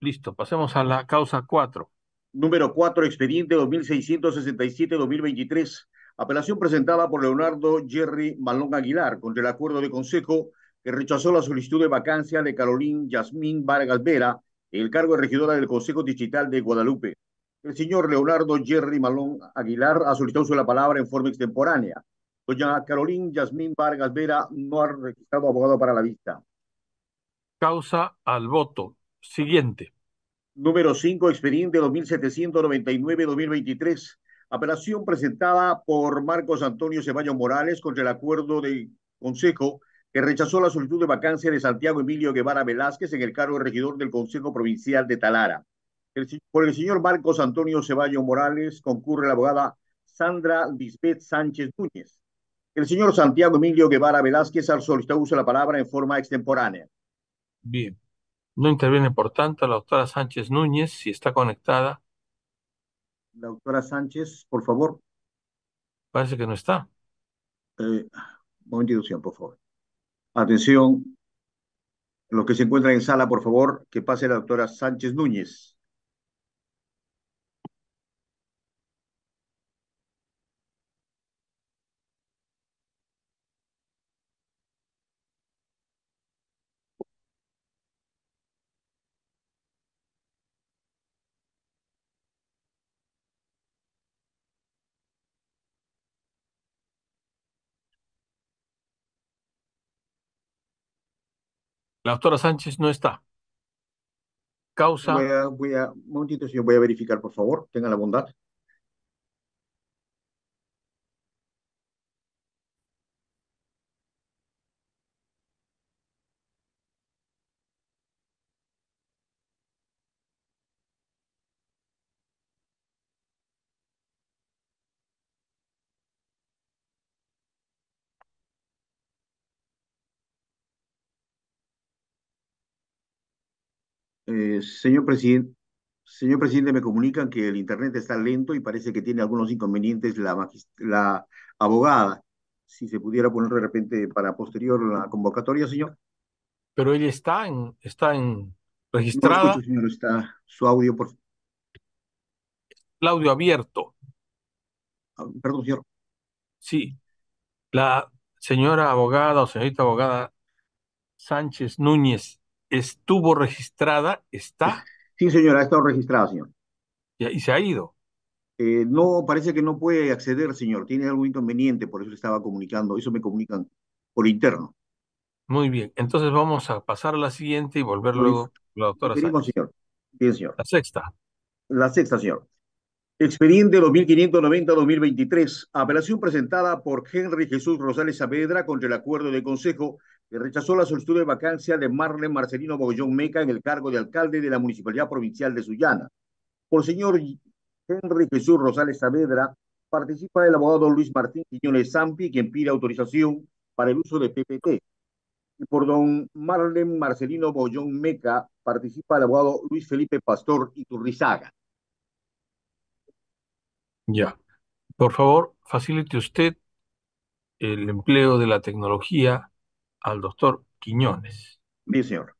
Listo, pasemos a la causa 4. Número 4, expediente 2667-2023. Apelación presentada por Leonardo Jerry Malón Aguilar contra el acuerdo de consejo que rechazó la solicitud de vacancia de Carolín Yasmín Vargas Vera en el cargo de regidora del Consejo Digital de Guadalupe. El señor Leonardo Jerry Malón Aguilar ha solicitado su la palabra en forma extemporánea. Doña Carolín Yasmín Vargas Vera no ha registrado abogado para la vista. Causa al voto. Siguiente. Número 5, expediente 2799-2023. Apelación presentada por Marcos Antonio Ceballos Morales contra el acuerdo de Consejo que rechazó la solicitud de vacancia de Santiago Emilio Guevara Velázquez en el cargo de regidor del Consejo Provincial de Talara. El, por el señor Marcos Antonio Ceballos Morales concurre la abogada Sandra Lisbeth Sánchez Núñez. El señor Santiago Emilio Guevara Velázquez ha solicitado uso de la palabra en forma extemporánea. Bien. No interviene, por tanto, la doctora Sánchez Núñez, si está conectada. La doctora Sánchez, por favor. Parece que no está. Eh, momentito, por favor. Atención, los que se encuentran en sala, por favor, que pase la doctora Sánchez Núñez. La doctora Sánchez no está. Causa. Voy a, voy a, un momentito, señor, voy a verificar, por favor. Tenga la bondad. Eh, señor presidente, señor presidente, me comunican que el internet está lento y parece que tiene algunos inconvenientes la, la abogada. Si se pudiera poner de repente para posterior la convocatoria, señor. Pero ella está en, está en registrada. No escucho, señor, está su audio, por El audio abierto. Ah, perdón, señor. Sí. La señora abogada o señorita abogada Sánchez Núñez estuvo registrada, está. Sí, señora, ha estado registrada, señor. Y, se ha ido. Eh, no, parece que no puede acceder, señor. Tiene algún inconveniente, por eso le estaba comunicando. Eso me comunican por interno. Muy bien. Entonces vamos a pasar a la siguiente y volver luego la doctora Sánchez. señor. Bien, señor. La sexta. La sexta, señor. Expediente 2590-2023. Apelación presentada por Henry Jesús Rosales Saavedra contra el acuerdo de consejo que rechazó la solicitud de vacancia de Marlene Marcelino Bogollón Meca en el cargo de alcalde de la Municipalidad Provincial de Sullana. Por señor Henry Jesús Rosales Saavedra, participa el abogado Luis Martín Quiñones Zampi, quien pide autorización para el uso de PPT. Y por don Marlene Marcelino Bogollón Meca, participa el abogado Luis Felipe Pastor Iturrizaga. Ya. Por favor, facilite usted el empleo de la tecnología al doctor Quiñones. Bien, señor.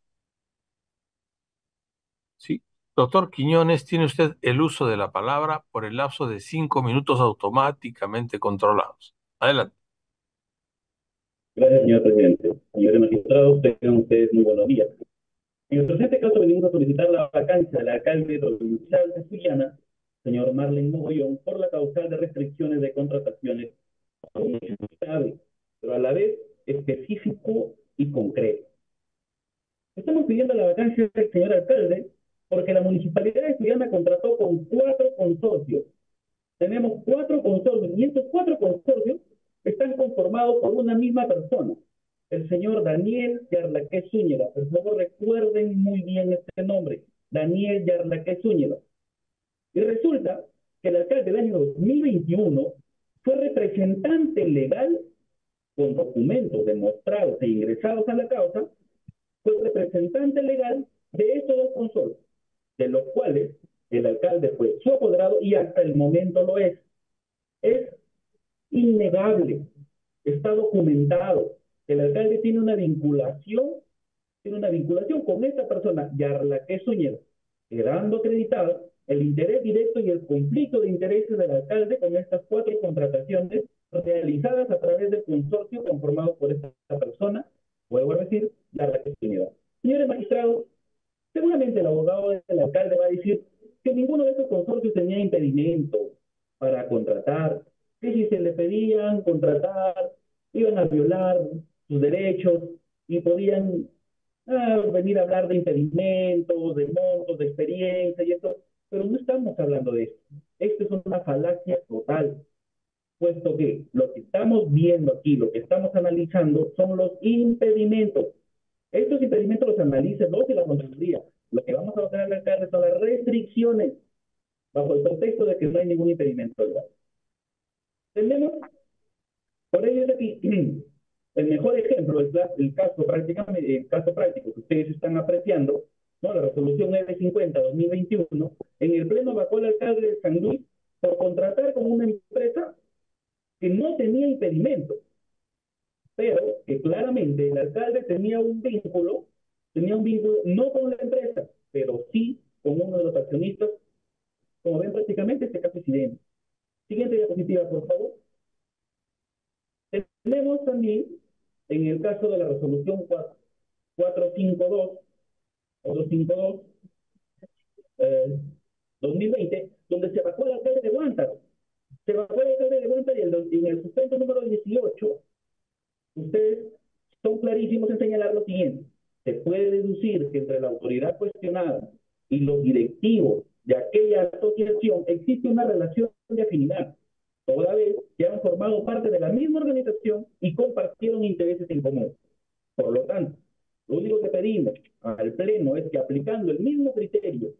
Sí. Doctor Quiñones, tiene usted el uso de la palabra por el lapso de cinco minutos automáticamente controlados. Adelante. Gracias, señor presidente. Señores magistrados, tengan ustedes muy buenos días. En el presente caso venimos a solicitar la vacancia del alcalde provincial de Sullana, señor Marlene Mogollón, por la causal de restricciones de contrataciones pero a la vez específico y concreto. Estamos pidiendo la vacancia del señor alcalde porque la municipalidad de Estudiana contrató con cuatro consorcios. Tenemos cuatro consorcios y estos cuatro consorcios están conformados por una misma persona, el señor Daniel Yarlaque Zúñiga. Por favor, recuerden muy bien este nombre, Daniel Yarlaque Zúñiga. Y resulta que el alcalde del año 2021 fue representante legal con documentos demostrados e ingresados a la causa, fue representante legal de estos dos consorcios, de los cuales el alcalde fue su apoderado y hasta el momento lo es. Es innegable, está documentado el alcalde tiene una vinculación, tiene una vinculación con esta persona, Yarlaque Suñero, quedando acreditado el interés directo y el conflicto de intereses del alcalde con estas cuatro contrataciones realizadas a través del consorcio conformado por esta persona, vuelvo a decir, la legitimidad. Señores magistrados, seguramente el abogado del alcalde va a decir que ninguno de estos consorcios tenía impedimento para contratar, que si se le pedían contratar, iban a violar sus derechos y podían ah, venir a hablar de impedimentos, de montos, de experiencia y eso, pero no estamos hablando de eso. Esto es una falacia total, puesto que lo que estamos viendo aquí, lo que estamos analizando, son los impedimentos. Estos impedimentos los analiza los y la Contraloría. Lo que vamos a en la son las restricciones, bajo el contexto de que no hay ningún impedimento legal. ¿Entendemos? Por ello es aquí (clears throat) el mejor ejemplo es el caso, prácticamente, el caso práctico que ustedes están apreciando, ¿no? la resolución 950-2021, en el pleno bajó el alcalde de San Luis por contratar con una empresa que no tenía impedimento, pero que claramente el alcalde tenía un vínculo, tenía un vínculo no con la empresa, pero sí con uno de los accionistas, como ven prácticamente este caso es idéntico. Siguiente diapositiva, por favor. Tenemos también, en el caso de la resolución 452, 452, 2020, donde se bajó el alcalde de Guántaro. Se bajó el alcalde de Guántaro y en el sustento número 18, ustedes son clarísimos en señalar lo siguiente. Se puede deducir que entre la autoridad cuestionada y los directivos de aquella asociación existe una relación de afinidad toda vez que han formado parte de la misma organización y compartieron intereses en común. Por lo tanto, lo único que pedimos al Pleno es que aplicando el mismo criterio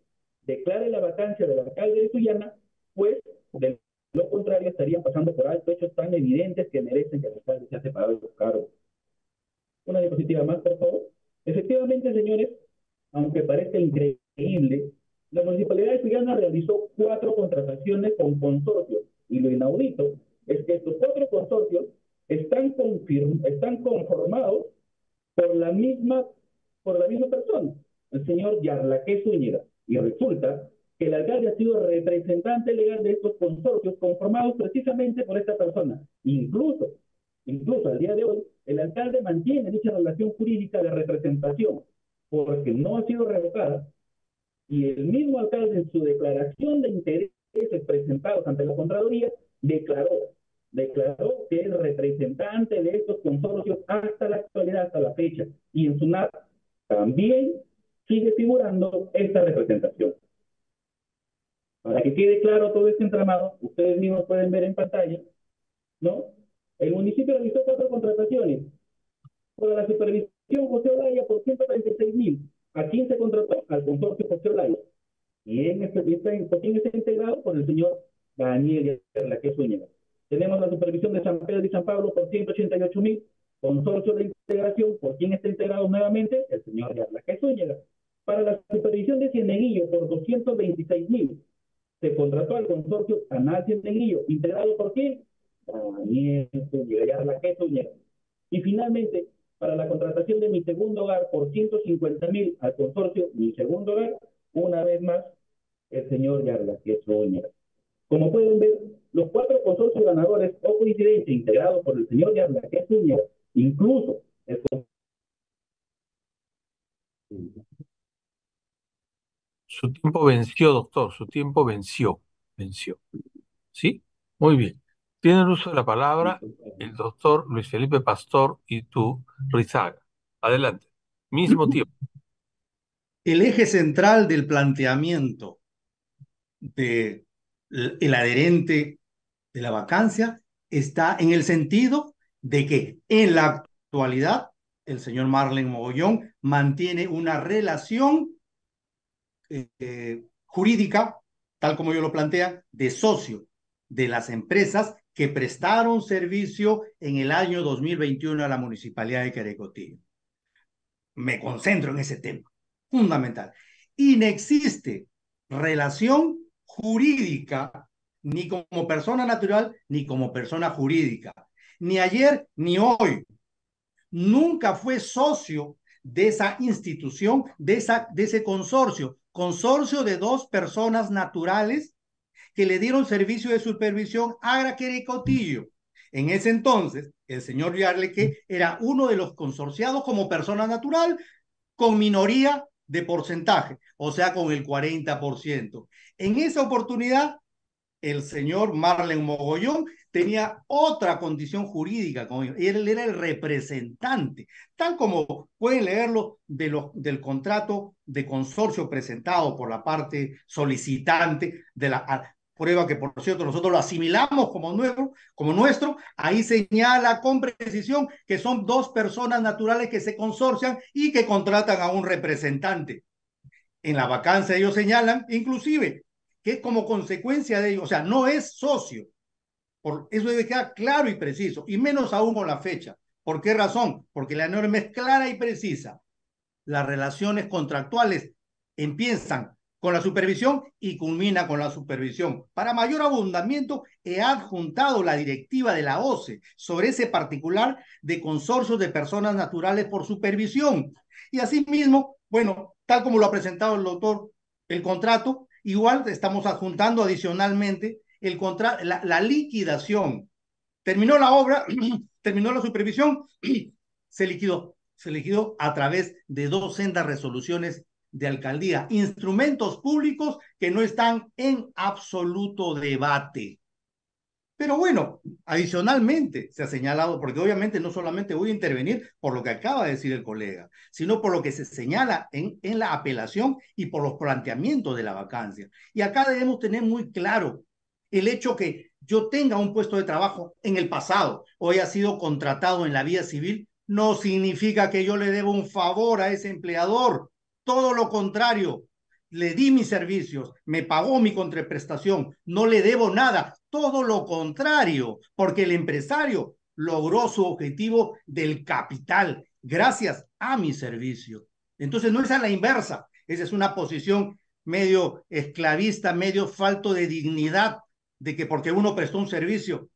declare la vacancia del alcalde de Suyana, pues de lo contrario estarían pasando por alto hechos tan evidentes que merecen que el alcalde sea separado de los cargos. Una diapositiva más, por favor. Efectivamente, señores, aunque parezca increíble, la Municipalidad de Suyana realizó cuatro contrataciones con consorcios y lo inaudito es que estos cuatro consorcios están, están conformados por la misma por la misma persona, el señor Yarlaque Zúñiga. Y resulta el alcalde ha sido representante legal de estos consorcios conformados precisamente por esta persona. Incluso, incluso al día de hoy, el alcalde mantiene dicha relación jurídica de representación porque no ha sido revocada y el mismo alcalde en su declaración de interés presentados ante la Contraloría, declaró, declaró que es representante de estos consorcios hasta la actualidad, hasta la fecha, y en su NAP también sigue figurando esta representación. Para que quede claro todo este entramado, ustedes mismos pueden ver en pantalla, ¿no? El municipio realizó cuatro contrataciones. Por la supervisión José Olaya por 136 mil. ¿A quién se contrató? Al consorcio José Olaya. Y en este, ¿por quién está integrado? Por el señor Daniel que Zúñiga. Tenemos la supervisión de San Pedro y San Pablo por 188 mil. Consorcio de integración, ¿por quién está integrado nuevamente? El señor que Zúñiga. Para la supervisión de Cieneguillo por 226 mil. Se contrató al consorcio Canal Cieneguillo, integrado por quién? Daniel. Y finalmente, para la contratación de mi segundo hogar por 150 mil al consorcio Mi Segundo Hogar, una vez más el señor Yarla, que es Roñera. Como pueden ver, los cuatro consorcios ganadores o coincidencia integrados por el señor Yarla, que es Roñera, incluso el su tiempo venció, doctor, su tiempo venció, venció. ¿Sí? Muy bien. Tiene el uso de la palabra el doctor Luis Felipe Pastor y tú, Rizaga. Adelante. Mismo tiempo el eje central del planteamiento del el adherente de la vacancia está en el sentido de que en la actualidad el señor Marlen Mogollón mantiene una relación eh, jurídica, tal como yo lo plantea, de socio de las empresas que prestaron servicio en el año 2021 a la Municipalidad de Carecotillo. Me concentro en ese tema fundamental. Inexiste relación jurídica ni como persona natural ni como persona jurídica. Ni ayer ni hoy. Nunca fue socio de esa institución, de, esa, de ese consorcio. Consorcio de dos personas naturales que le dieron servicio de supervisión a Cotillo. En ese entonces, el señor Yarleque era uno de los consorciados como persona natural con minoría de porcentaje, o sea, con el 40%. En esa oportunidad, el señor Marlen Mogollón tenía otra condición jurídica, él era el representante, tal como pueden leerlo de los, del contrato de consorcio presentado por la parte solicitante de la prueba que por cierto nosotros lo asimilamos como nuevo, como nuestro, ahí señala con precisión que son dos personas naturales que se consorcian y que contratan a un representante. En la vacancia ellos señalan, inclusive, que como consecuencia de ello, o sea, no es socio, por, eso debe quedar claro y preciso, y menos aún con la fecha. ¿Por qué razón? Porque la norma es clara y precisa. Las relaciones contractuales empiezan con la supervisión y culmina con la supervisión. Para mayor abundamiento, he adjuntado la directiva de la OCE sobre ese particular de consorcios de personas naturales por supervisión. Y asimismo, bueno, tal como lo ha presentado el doctor, el contrato, igual estamos adjuntando adicionalmente el contra la, la liquidación. Terminó la obra, (clears throat) terminó la supervisión, (clears throat) se liquidó. Se liquidó a través de dos sendas resoluciones de alcaldía, instrumentos públicos que no están en absoluto debate. Pero bueno, adicionalmente se ha señalado, porque obviamente no solamente voy a intervenir por lo que acaba de decir el colega, sino por lo que se señala en, en la apelación y por los planteamientos de la vacancia. Y acá debemos tener muy claro el hecho que yo tenga un puesto de trabajo en el pasado o haya sido contratado en la vía civil, no significa que yo le debo un favor a ese empleador. Todo lo contrario, le di mis servicios, me pagó mi contraprestación, no le debo nada. Todo lo contrario, porque el empresario logró su objetivo del capital gracias a mi servicio. Entonces no es a la inversa, esa es una posición medio esclavista, medio falto de dignidad de que porque uno prestó un servicio,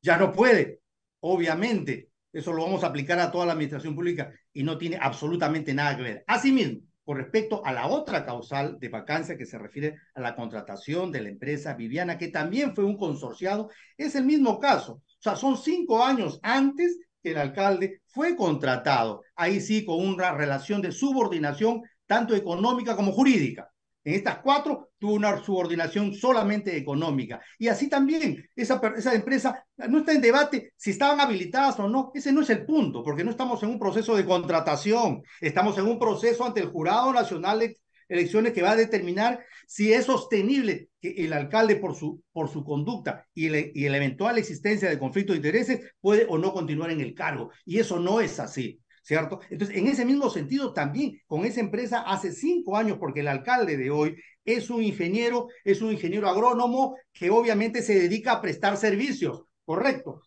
ya no puede. Obviamente, eso lo vamos a aplicar a toda la administración pública y no tiene absolutamente nada que ver. Asimismo, con respecto a la otra causal de vacancia que se refiere a la contratación de la empresa Viviana, que también fue un consorciado, es el mismo caso. O sea, son cinco años antes que el alcalde fue contratado. Ahí sí, con una relación de subordinación, tanto económica como jurídica. En estas cuatro tuvo una subordinación solamente económica. Y así también, esa, esa empresa no está en debate si estaban habilitadas o no. Ese no es el punto, porque no estamos en un proceso de contratación. Estamos en un proceso ante el Jurado Nacional de Elecciones que va a determinar si es sostenible que el alcalde por su, por su conducta y, y la eventual existencia de conflicto de intereses puede o no continuar en el cargo. Y eso no es así. ¿Cierto? Entonces, en ese mismo sentido, también con esa empresa hace cinco años, porque el alcalde de hoy es un ingeniero, es un ingeniero agrónomo que obviamente se dedica a prestar servicios, ¿correcto?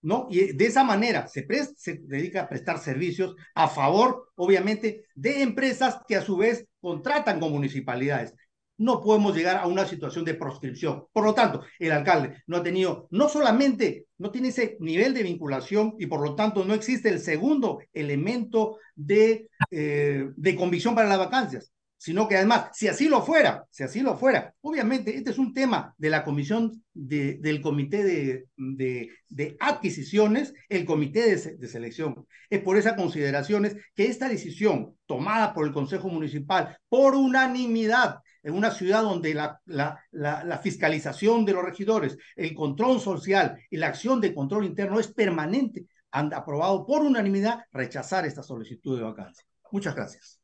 ¿No? Y de esa manera se, se dedica a prestar servicios a favor, obviamente, de empresas que a su vez contratan con municipalidades no podemos llegar a una situación de proscripción. Por lo tanto, el alcalde no ha tenido, no solamente no tiene ese nivel de vinculación y por lo tanto no existe el segundo elemento de, eh, de convicción para las vacancias, sino que además, si así lo fuera, si así lo fuera, obviamente este es un tema de la comisión de, del comité de, de, de adquisiciones, el comité de, selección. Es por esas consideraciones que esta decisión tomada por el Consejo Municipal por unanimidad en una ciudad donde la, la, la, fiscalización de los regidores, el control social y la acción de control interno es permanente, han aprobado por unanimidad rechazar esta solicitud de vacancia. Muchas gracias.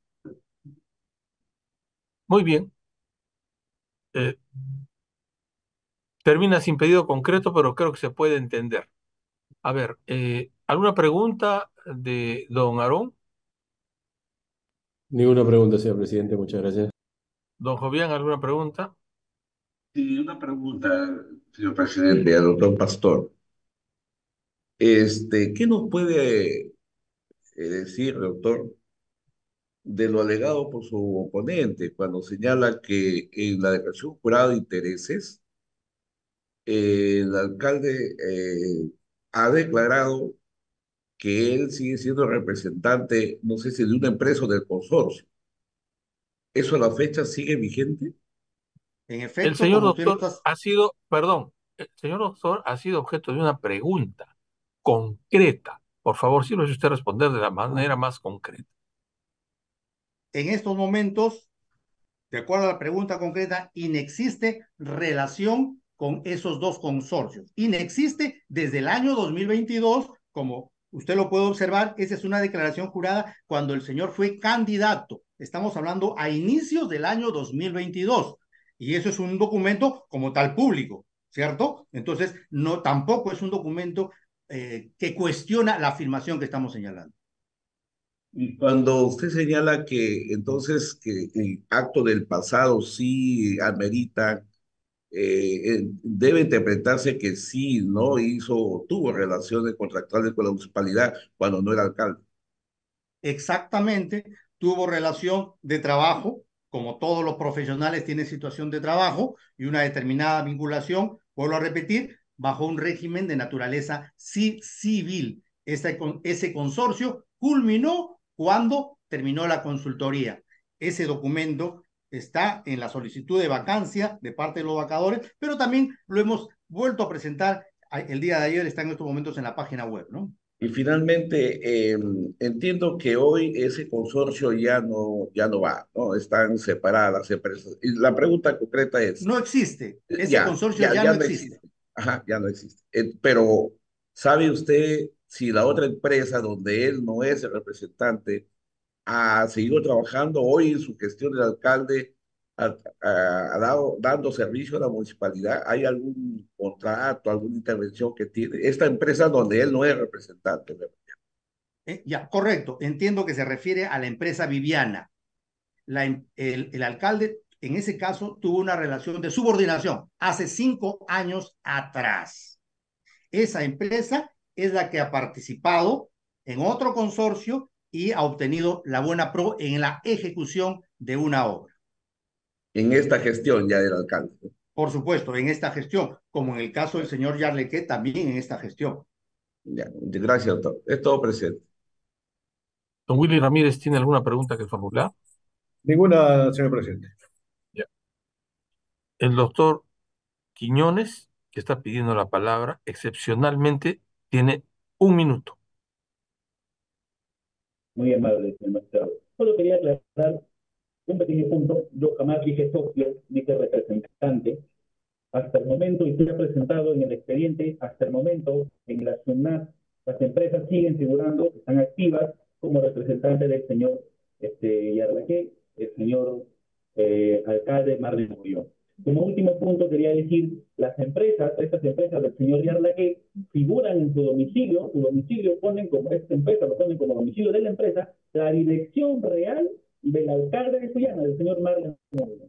Muy bien. Eh, termina sin pedido concreto, pero creo que se puede entender. A ver, eh, ¿alguna pregunta de don Aarón? Ninguna pregunta, señor presidente. Muchas gracias. Don Jovián, ¿alguna pregunta? Sí, una pregunta, señor presidente, al doctor Pastor. Este, ¿qué nos puede eh, decir, doctor, de lo alegado por su oponente cuando señala que en la declaración jurada de intereses, el alcalde eh, ha declarado que él sigue siendo representante, no sé si de una empresa o del consorcio. ¿Eso a la fecha sigue vigente? En efecto, el señor doctor ha sido, perdón, el señor doctor ha sido objeto de una pregunta concreta. Por favor, si lo usted responder de la manera más concreta. En estos momentos, de acuerdo a la pregunta concreta, inexiste relación con esos dos consorcios. Inexiste desde el año 2022, como usted lo puede observar, esa es una declaración jurada cuando el señor fue candidato. Estamos hablando a inicios del año 2022. Y eso es un documento como tal público, ¿cierto? Entonces, no, tampoco es un documento eh, que cuestiona la afirmación que estamos señalando. Y cuando usted señala que entonces que el acto del pasado sí amerita, eh, debe interpretarse que sí, ¿no? Hizo, tuvo relaciones contractuales con la municipalidad cuando no era alcalde. Exactamente, tuvo relación de trabajo, como todos los profesionales tienen situación de trabajo y una determinada vinculación, vuelvo a repetir, bajo un régimen de naturaleza civil. Ese, ese consorcio culminó cuando terminó la consultoría. Ese documento está en la solicitud de vacancia de parte de los vacadores, pero también lo hemos vuelto a presentar el día de ayer, está en estos momentos en la página web, ¿no? Y finalmente, em, entiendo que hoy ese consorcio ya no, ya no va, ¿no? Están separadas las empresas. Y la pregunta concreta es... No existe, ese consorcio ya, no, existe. Ajá, ya no existe. Eh, pero, ¿sabe usted si la otra empresa donde él no es el representante ha seguido trabajando hoy en su gestión del alcalde, ha, dado, dando servicio a la municipalidad? ¿Hay algún contrato, alguna intervención que tiene esta empresa donde él no es representante? Eh, ya, correcto. Entiendo que se refiere a la empresa Viviana. La, el, el alcalde en ese caso tuvo una relación de subordinación hace cinco años atrás. Esa empresa es la que ha participado en otro consorcio y ha obtenido la buena pro en la ejecución de una obra. En esta gestión ya del alcalde. Por supuesto, en esta gestión, como en el caso del señor Yarleque, también en esta gestión. Ya, gracias, doctor. Es todo presente. Don Willy Ramírez, ¿tiene alguna pregunta que formular? Ninguna, señor presidente. Ya. El doctor Quiñones, que está pidiendo la palabra, excepcionalmente tiene un minuto. Muy amable, señor magistrado. Solo quería aclarar un pequeño punto. Yo jamás dije socio, dije representante. Hasta el momento, y se ha presentado en el expediente, hasta el momento, en la SUNAT, las empresas siguen figurando, están activas como representante del señor este, el señor eh, alcalde Marlene Murió. Como último punto, quería decir, las empresas, estas empresas del señor Yarlaque, figuran en su domicilio, su domicilio ponen como, esta empresa lo ponen como domicilio de la empresa, la dirección real del alcalde de Suyana, del señor Marlon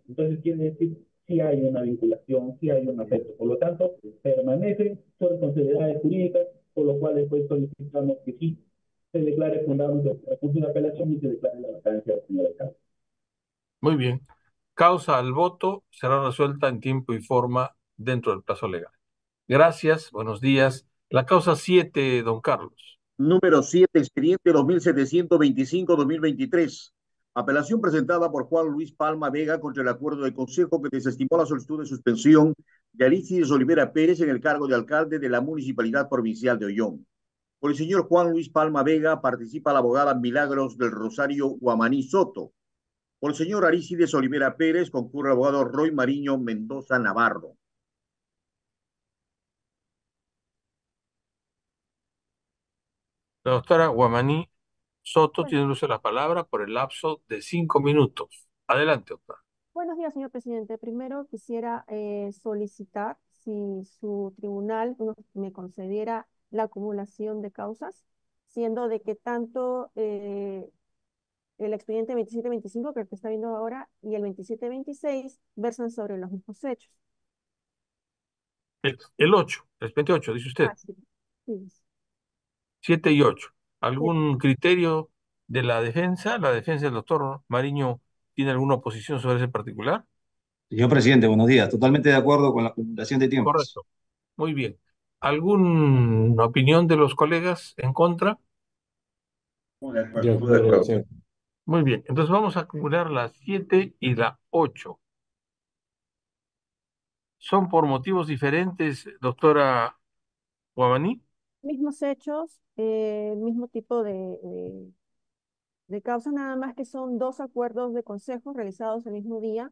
Entonces quiere decir, si hay una vinculación, si hay un afecto. Por lo tanto, permanecen sus responsabilidades jurídicas, por lo cual después solicitamos que sí se declare fundado el recurso de apelación y se declare la vacancia del señor alcalde. Muy bien causa al voto será resuelta en tiempo y forma dentro del plazo legal. Gracias, buenos días. La causa 7, don Carlos. Número 7, expediente 2725-2023. Apelación presentada por Juan Luis Palma Vega contra el acuerdo de consejo que desestimó la solicitud de suspensión de Alicia Olivera Pérez en el cargo de alcalde de la Municipalidad Provincial de Ollón. Por el señor Juan Luis Palma Vega participa la abogada Milagros del Rosario Guamaní Soto. Por el señor Arícides Olivera Pérez concurre el abogado Roy Mariño Mendoza Navarro. La doctora Guamaní Soto tiene uso de la palabra por el lapso de cinco minutos. Adelante, doctora. Buenos días, señor presidente. Primero quisiera eh, solicitar si su tribunal me concediera la acumulación de causas, siendo de que tanto eh, el expediente 2725, que el que está viendo ahora, y el 2726 versan sobre los mismos hechos. El, 8, el 28, dice usted. Ah, sí. 7 y 8. ¿Algún criterio de la defensa? ¿La defensa del doctor Mariño tiene alguna oposición sobre ese particular? Señor presidente, buenos días. Totalmente de acuerdo con la acumulación de tiempo. Correcto. Muy bien. ¿Alguna opinión de los colegas en contra? De acuerdo. Muy bien, entonces vamos a acumular la 7 y la 8. ¿Son por motivos diferentes, doctora Guamaní? Mismos hechos, eh, mismo tipo de, de, de causa, nada más que son dos acuerdos de consejo realizados el mismo día.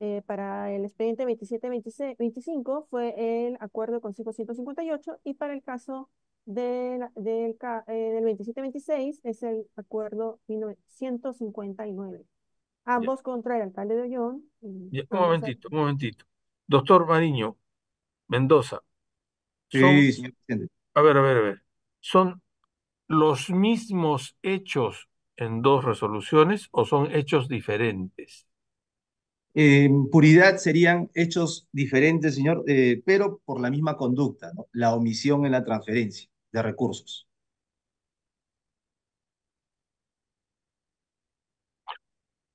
Eh, para el expediente 27-25 fue el acuerdo de consejo 158 y para el caso del, del, eh, del 27-26 es el acuerdo 159. Ambos contra el alcalde de Ollón. un momentito, un momentito. Doctor Mariño Mendoza. Sí, señor presidente. A ver, a ver, a ver. ¿Son los mismos hechos en dos resoluciones o son hechos diferentes? En puridad serían hechos diferentes, señor, eh, pero por la misma conducta, ¿no? La omisión en la transferencia de recursos.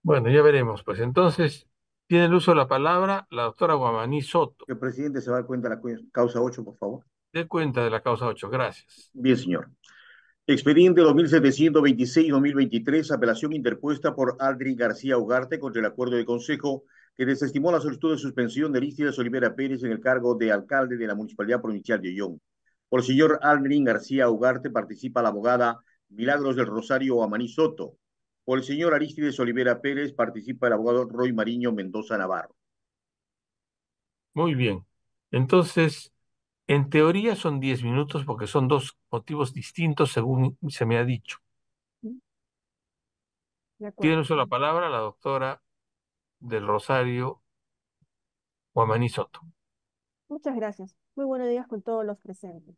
Bueno, ya veremos. Pues entonces, tiene el uso de la palabra la doctora Guamaní Soto. El presidente se va a dar cuenta de la causa 8, por favor. De cuenta de la causa 8, gracias. Bien, señor. Expediente 2726-2023, apelación interpuesta por Aldrin García Ugarte contra el acuerdo de consejo que desestimó la solicitud de suspensión de Aristides Olivera Pérez en el cargo de alcalde de la Municipalidad Provincial de Ollón. Por el señor Aldrin García Ugarte participa la abogada Milagros del Rosario Amaní Soto. Por el señor Aristides Olivera Pérez participa el abogado Roy Mariño Mendoza Navarro. Muy bien. Entonces, en teoría son 10 minutos porque son dos motivos distintos según se me ha dicho. Tiene uso la palabra la doctora del Rosario Guamaní Soto. Muchas gracias. Muy buenos días con todos los presentes.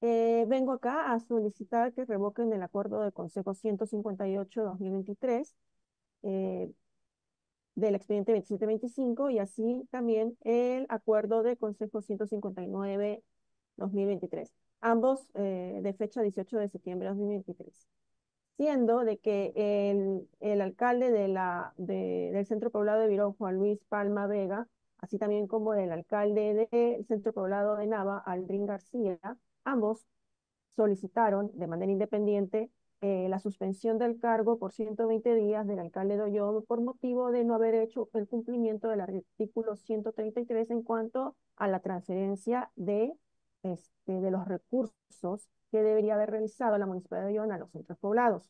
Eh, vengo acá a solicitar que revoquen el acuerdo del Consejo 158-2023 eh, del expediente 2725 y así también el acuerdo del Consejo 159-2023, ambos eh, de fecha 18 de septiembre de 2023. Siendo de que el, el alcalde de la, de, del Centro Poblado de Virón, Juan Luis Palma Vega, así también como el alcalde del Centro Poblado de Nava, Aldrin García, ambos solicitaron de manera independiente eh, la suspensión del cargo por 120 días del alcalde de Ollón por motivo de no haber hecho el cumplimiento del artículo 133 en cuanto a la transferencia de, este, de los recursos que debería haber realizado la Municipalidad de Ollón a los centros poblados.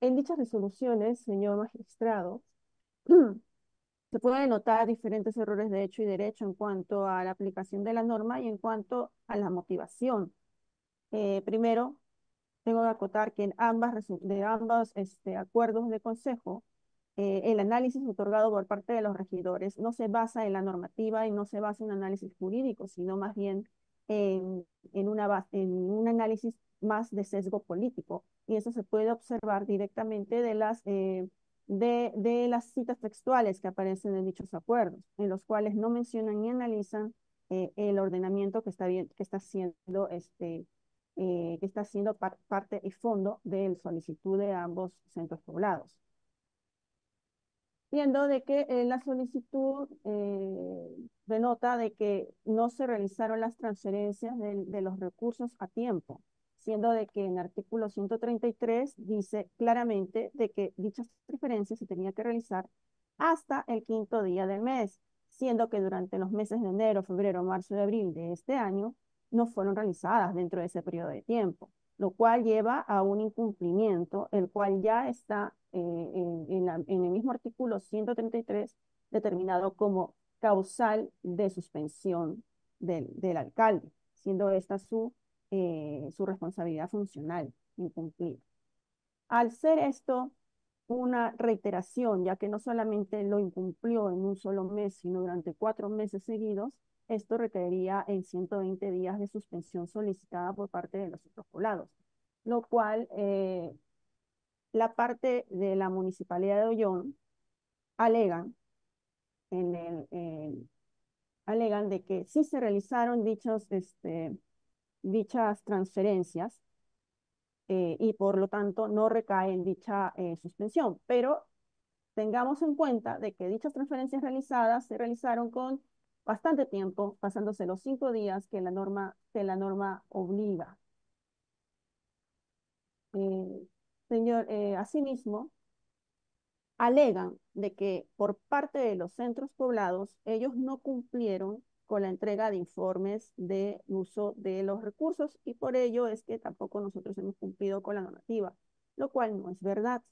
En dichas resoluciones, señor magistrado, (clears throat) se pueden notar diferentes errores de hecho y derecho en cuanto a la aplicación de la norma y en cuanto a la motivación. Eh, primero, tengo que acotar que en ambas, de ambos este, acuerdos de consejo, eh, el análisis otorgado por parte de los regidores no se basa en la normativa y no se basa en un análisis jurídico, sino más bien en, en, una, en un análisis más de sesgo político. Y eso se puede observar directamente de las... Eh, de, de, las citas textuales que aparecen en dichos acuerdos, en los cuales no mencionan ni analizan eh, el ordenamiento que está, bien, que está siendo, este, eh, que está siendo parte y fondo de la solicitud de ambos centros poblados. Viendo de que eh, la solicitud denota de que no se realizaron las transferencias de, de los recursos a tiempo, siendo de que en artículo 133 dice claramente de que dichas transferencias se tenía que realizar hasta el quinto día del mes, siendo que durante los meses de enero, febrero, marzo y abril de este año no fueron realizadas dentro de ese periodo de tiempo, lo cual lleva a un incumplimiento, el cual ya está eh, en, el mismo artículo 133 determinado como causal de suspensión del, del alcalde, siendo esta su eh, su responsabilidad funcional incumplir. Al ser esto una reiteración, ya que no solamente lo incumplió en un solo mes, sino durante cuatro meses seguidos, esto requeriría en 120 días de suspensión solicitada por parte de los otros poblados, lo cual eh, la parte de la Municipalidad de Ollón alegan en el, alegan de que sí se realizaron dichos este, dichas transferencias eh, y por lo tanto no recae en dicha eh, suspensión. Pero tengamos en cuenta de que dichas transferencias realizadas se realizaron con bastante tiempo, pasándose los cinco días que la norma, que la norma obliga. Eh, señor, asimismo, alegan de que por parte de los centros poblados ellos no cumplieron con la entrega de informes de uso de los recursos y por ello es que tampoco nosotros hemos cumplido con la normativa, lo cual no es verdad,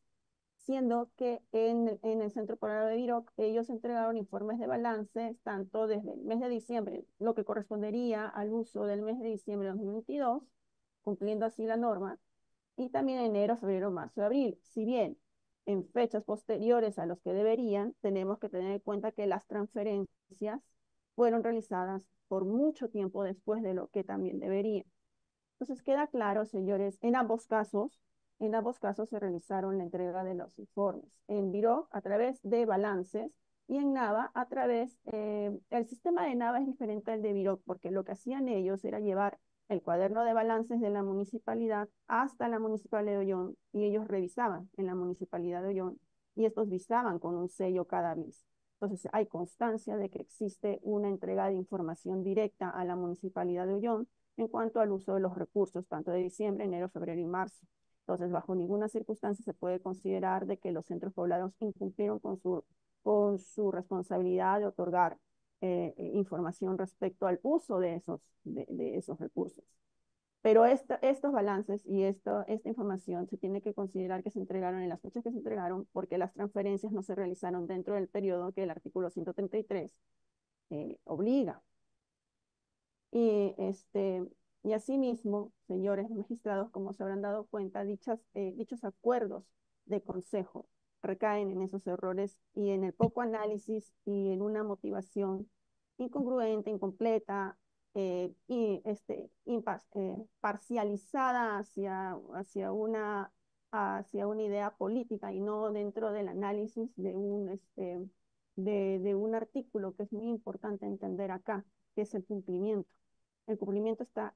siendo que en, en el Centro Poblado de Viroc ellos entregaron informes de balance tanto desde el mes de diciembre, lo que correspondería al uso del mes de diciembre de 2022, cumpliendo así la norma, y también enero, febrero, marzo abril. Si bien en fechas posteriores a los que deberían, tenemos que tener en cuenta que las transferencias fueron realizadas por mucho tiempo después de lo que también deberían. Entonces queda claro, señores, en ambos casos, en ambos casos se realizaron la entrega de los informes. En Viro a través de balances y en Nava a través, eh, el sistema de Nava es diferente al de Viro porque lo que hacían ellos era llevar el cuaderno de balances de la municipalidad hasta la municipalidad de Ollón y ellos revisaban en la municipalidad de Ollón y estos visaban con un sello cada mes. Entonces hay constancia de que existe una entrega de información directa a la municipalidad de Ollón en cuanto al uso de los recursos, tanto de diciembre, enero, febrero y marzo. Entonces, bajo ninguna circunstancia se puede considerar de que los centros poblados incumplieron con su, con su responsabilidad de otorgar eh, eh, información respecto al uso de esos, de, esos recursos. Pero estos balances y esto, esta información se tiene que considerar que se entregaron en las fechas que se entregaron porque las transferencias no se realizaron dentro del periodo que el artículo 133 eh, obliga. Y, este, y asimismo, señores magistrados, como se habrán dado cuenta, dichas, eh, dichos acuerdos de consejo recaen en esos errores y en el poco análisis y en una motivación incongruente, incompleta eh, y este, eh, parcializada hacia, hacia, una, hacia una idea política y no dentro del análisis de un, este, de, de un artículo que es muy importante entender acá, que es el cumplimiento. El cumplimiento está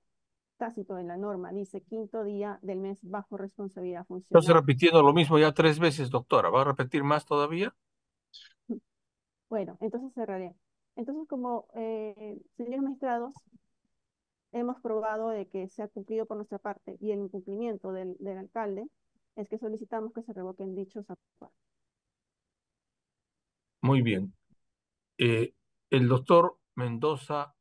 tácito en la norma, dice quinto día del mes bajo responsabilidad funcional. Estás repitiendo lo mismo ya tres veces, doctora. ¿Va a repetir más todavía? Bueno, entonces cerraré. Entonces, como eh, señores magistrados, hemos probado de que se ha cumplido por nuestra parte y el incumplimiento del, del alcalde es que solicitamos que se revoquen dichos acuerdos. Muy bien. Eh, el doctor Mendoza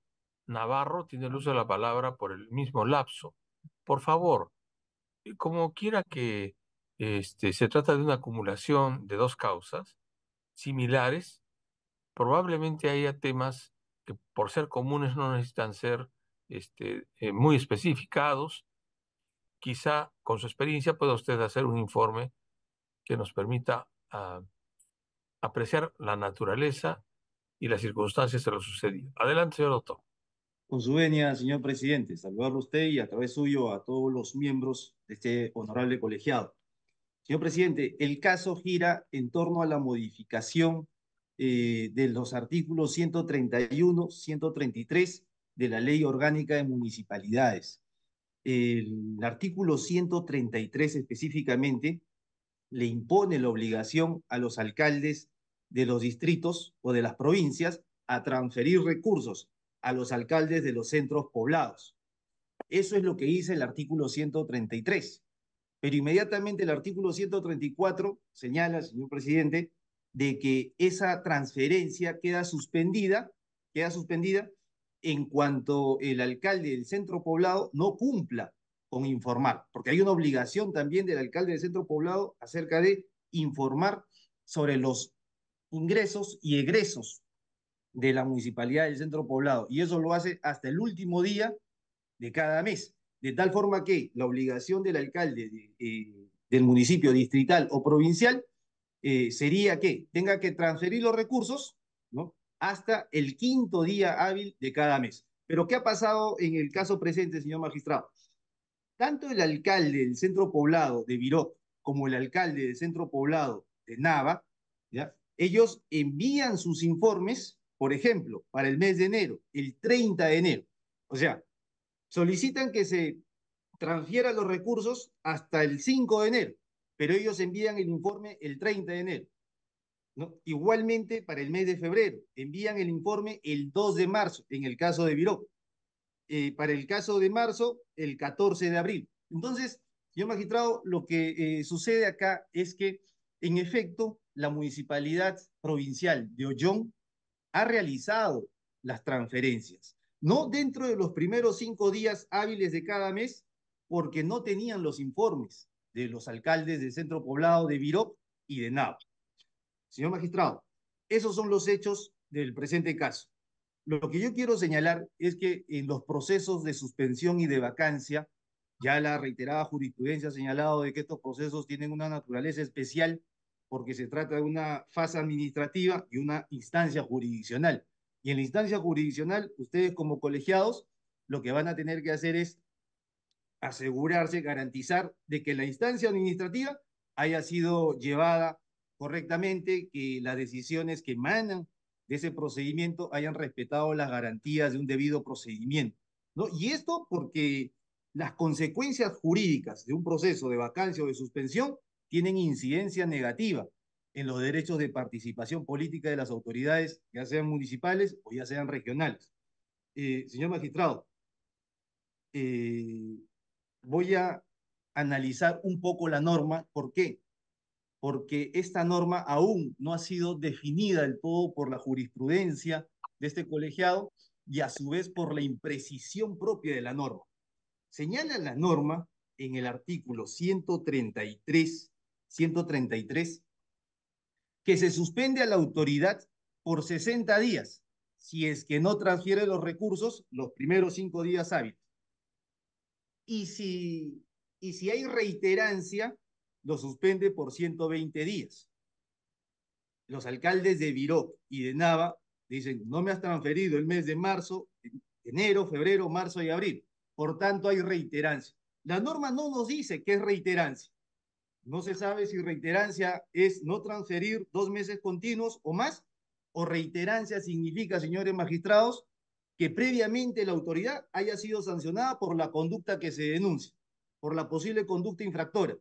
Navarro tiene el uso de la palabra por el mismo lapso. Por favor, eh, como quiera que este, se trata de una acumulación de dos causas similares, probablemente haya temas que por ser comunes no necesitan ser este, eh, muy especificados. Quizá con su experiencia pueda usted hacer un informe que nos permita ah, apreciar la naturaleza y las circunstancias de lo sucedido. Adelante, señor doctor. Con su venia, señor presidente, saludarlo a usted y a través suyo a todos los miembros de este honorable colegiado. Señor presidente, el caso gira en torno a la modificación eh, de los artículos 131, 133 de la Ley Orgánica de Municipalidades. El artículo 133 específicamente le impone la obligación a los alcaldes de los distritos o de las provincias a transferir recursos a los alcaldes de los centros poblados. Eso es lo que dice el artículo 133. Pero inmediatamente el artículo 134 señala, señor presidente, de que esa transferencia queda suspendida, queda suspendida en cuanto el alcalde del centro poblado no cumpla con informar, porque hay una obligación también del alcalde del centro poblado acerca de informar sobre los ingresos y egresos de la municipalidad del centro poblado, y eso lo hace hasta el último día de cada mes, de tal forma que la obligación del alcalde eh, del municipio distrital o provincial eh, sería que tenga que transferir los recursos hasta el quinto día hábil de cada mes. Pero ¿qué ha pasado en el caso presente, señor magistrado? Tanto el alcalde del centro poblado de Viró como el alcalde del centro poblado de Nava, ellos envían sus informes, por ejemplo, para el mes de enero, el 30 de enero. O sea, solicitan que se transfieran los recursos hasta el 5 de enero pero ellos envían el informe el 30 de enero. Igualmente para el mes de febrero, envían el informe el 2 de marzo, en el caso de Viró. Eh, para el caso de marzo, el 14 de abril. Entonces, señor magistrado, lo que eh, sucede acá es que, en efecto, la municipalidad provincial de Ollón ha realizado las transferencias. No dentro de los primeros cinco días hábiles de cada mes, porque no tenían los informes de los alcaldes del centro poblado de Virop y de Nava. Señor magistrado, esos son los hechos del presente caso. Lo que yo quiero señalar es que en los procesos de suspensión y de vacancia, ya la reiterada jurisprudencia ha señalado de que estos procesos tienen una naturaleza especial porque se trata de una fase administrativa y una instancia jurisdiccional. Y en la instancia jurisdiccional, ustedes como colegiados, lo que van a tener que hacer es asegurarse, garantizar de que la instancia administrativa haya sido llevada correctamente, que las decisiones que emanan de ese procedimiento hayan respetado las garantías de un debido procedimiento. ¿no? Y esto porque las consecuencias jurídicas de un proceso de vacancia o de suspensión tienen incidencia negativa en los derechos de participación política de las autoridades, ya sean municipales o ya sean regionales. Eh, señor magistrado, eh, voy a analizar un poco la norma. ¿Por qué? Porque esta norma aún no ha sido definida del todo por la jurisprudencia de este colegiado y a su vez por la imprecisión propia de la norma. Señala la norma en el artículo 133 133, que se suspende a la autoridad por 60 días, si es que no transfiere los recursos los primeros cinco días hábiles. Y si, y si hay reiterancia, lo suspende por 120 días. Los alcaldes de Viró y de Nava dicen, no me has transferido el mes de marzo, enero, febrero, marzo y abril. Por tanto, hay reiterancia. La norma no nos dice qué es reiterancia. No se sabe si reiterancia es no transferir dos meses continuos o más, o reiterancia significa, señores magistrados, que previamente la autoridad haya sido sancionada por la conducta que se denuncia, por la posible conducta infractora.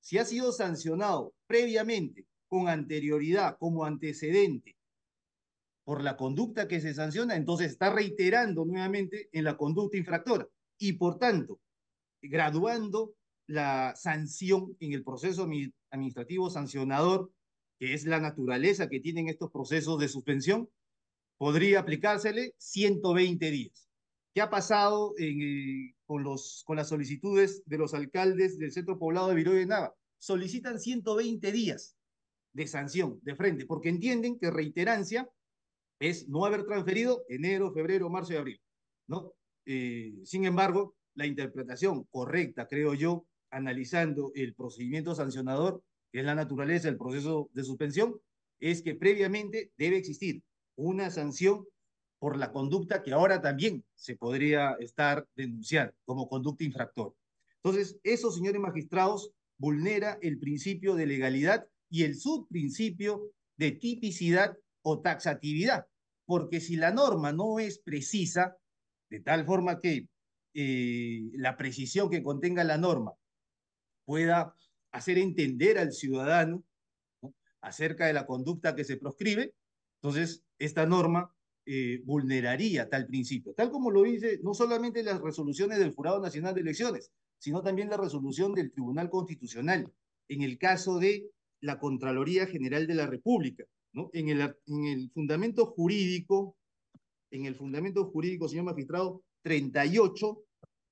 Si ha sido sancionado previamente, con anterioridad, como antecedente, por la conducta que se sanciona, entonces está reiterando nuevamente en la conducta infractora y por tanto, graduando la sanción en el proceso administrativo sancionador, que es la naturaleza que tienen estos procesos de suspensión, podría aplicársele 120 días. ¿Qué ha pasado eh, con, los, con las solicitudes de los alcaldes del centro poblado de Viroy de Nava? Solicitan 120 días de sanción de frente, porque entienden que reiterancia es no haber transferido enero, febrero, marzo y abril. ¿no? Eh, sin embargo, la interpretación correcta, creo yo, analizando el procedimiento sancionador, que es la naturaleza del proceso de suspensión, es que previamente debe existir una sanción por la conducta que ahora también se podría estar denunciando como conducta infractora. Entonces, eso, señores magistrados, vulnera el principio de legalidad y el subprincipio de tipicidad o taxatividad, porque si la norma no es precisa, de tal forma que eh, la precisión que contenga la norma pueda hacer entender al ciudadano acerca de la conducta que se proscribe, entonces esta norma eh, vulneraría tal principio, tal como lo dice no solamente las resoluciones del Jurado Nacional de Elecciones, sino también la resolución del Tribunal Constitucional, en el caso de la Contraloría General de la República, ¿no? En el, en el fundamento jurídico, en el fundamento jurídico, señor magistrado, 38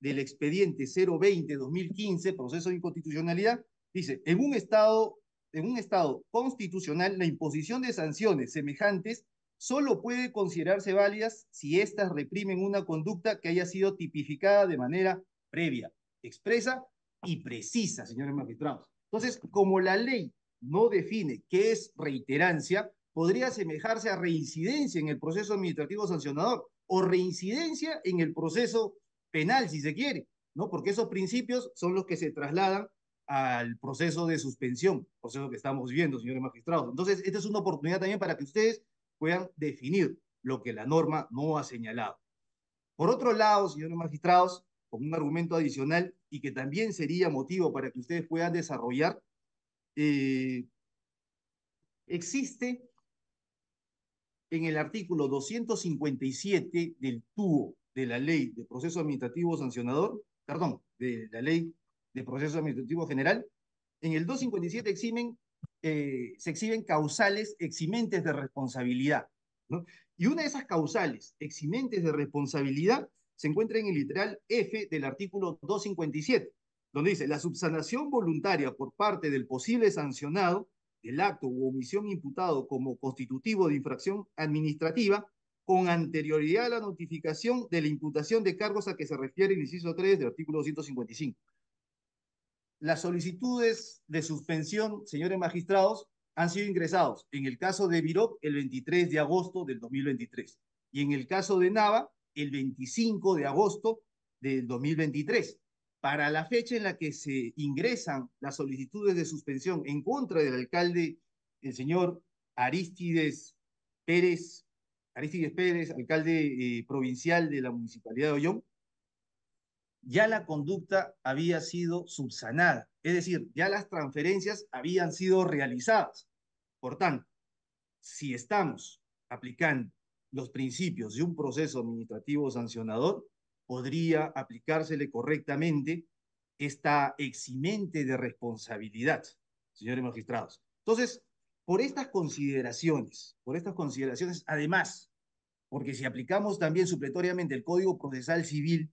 del expediente 020-2015, proceso de inconstitucionalidad, dice, en un estado, en un estado constitucional, la imposición de sanciones semejantes solo puede considerarse válidas si éstas reprimen una conducta que haya sido tipificada de manera previa, expresa y precisa, señores magistrados. Entonces, como la ley no define qué es reiterancia, podría asemejarse a reincidencia en el proceso administrativo sancionador o reincidencia en el proceso penal, si se quiere, ¿no? Porque esos principios son los que se trasladan al proceso de suspensión, proceso que estamos viendo, señores magistrados. Entonces, esta es una oportunidad también para que ustedes puedan definir lo que la norma no ha señalado. Por otro lado, señores magistrados, como un argumento adicional y que también sería motivo para que ustedes puedan desarrollar, eh, existe en el artículo 257 del TUO de la ley de proceso administrativo sancionador, perdón, de la ley de proceso administrativo general, en el 257 eximen, eh, se exhiben causales eximentes de responsabilidad. ¿no? Y una de esas causales eximentes de responsabilidad se encuentra en el literal F del artículo 257, donde dice, la subsanación voluntaria por parte del posible sancionado del acto u omisión imputado como constitutivo de infracción administrativa con anterioridad a la notificación de la imputación de cargos a que se refiere el inciso 3 del artículo 255. Las solicitudes de suspensión, señores magistrados, han sido ingresados en el caso de Virop el 23 de agosto del 2023 y en el caso de Nava el 25 de agosto del 2023. Para la fecha en la que se ingresan las solicitudes de suspensión en contra del alcalde, el señor Aristides Pérez, Aristides Pérez, alcalde eh, provincial de la Municipalidad de Ollón, ya la conducta había sido subsanada, es decir, ya las transferencias habían sido realizadas. Por tanto, si estamos aplicando los principios de un proceso administrativo sancionador, podría aplicársele correctamente esta eximente de responsabilidad, señores magistrados. Entonces, por estas consideraciones, por estas consideraciones, además, porque si aplicamos también supletoriamente el Código Procesal Civil,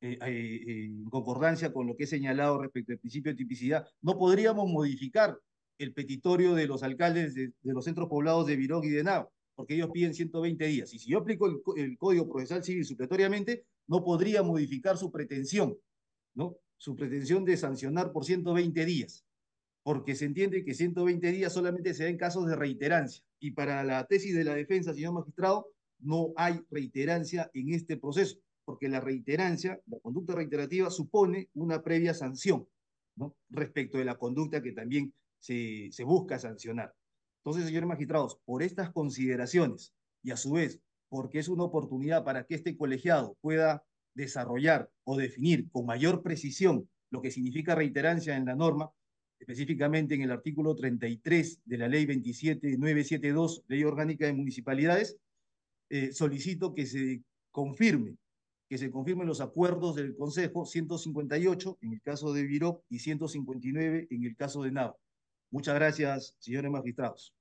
eh, eh, en concordancia con lo que he señalado respecto al principio de tipicidad, no podríamos modificar el petitorio de los alcaldes de, los centros poblados de Virog y de Nava, porque ellos piden 120 días. Y si yo aplico el, el Código Procesal Civil supletoriamente, no podría modificar su pretensión, ¿no? Su pretensión de sancionar por 120 días, porque se entiende que 120 días solamente se da casos de reiterancia. Y para la tesis de la defensa, señor magistrado, no hay reiterancia en este proceso, porque la reiterancia, la conducta reiterativa, supone una previa sanción. Respecto de la conducta que también se, se busca sancionar. Entonces, señores magistrados, por estas consideraciones y a su vez porque es una oportunidad para que este colegiado pueda desarrollar o definir con mayor precisión lo que significa reiterancia en la norma, específicamente en el artículo 33 de la ley 27972, ley orgánica de municipalidades, eh, solicito que se confirme, que se confirmen los acuerdos del Consejo 158 en el caso de Virop y 159 en el caso de Nava. Muchas gracias, señores magistrados.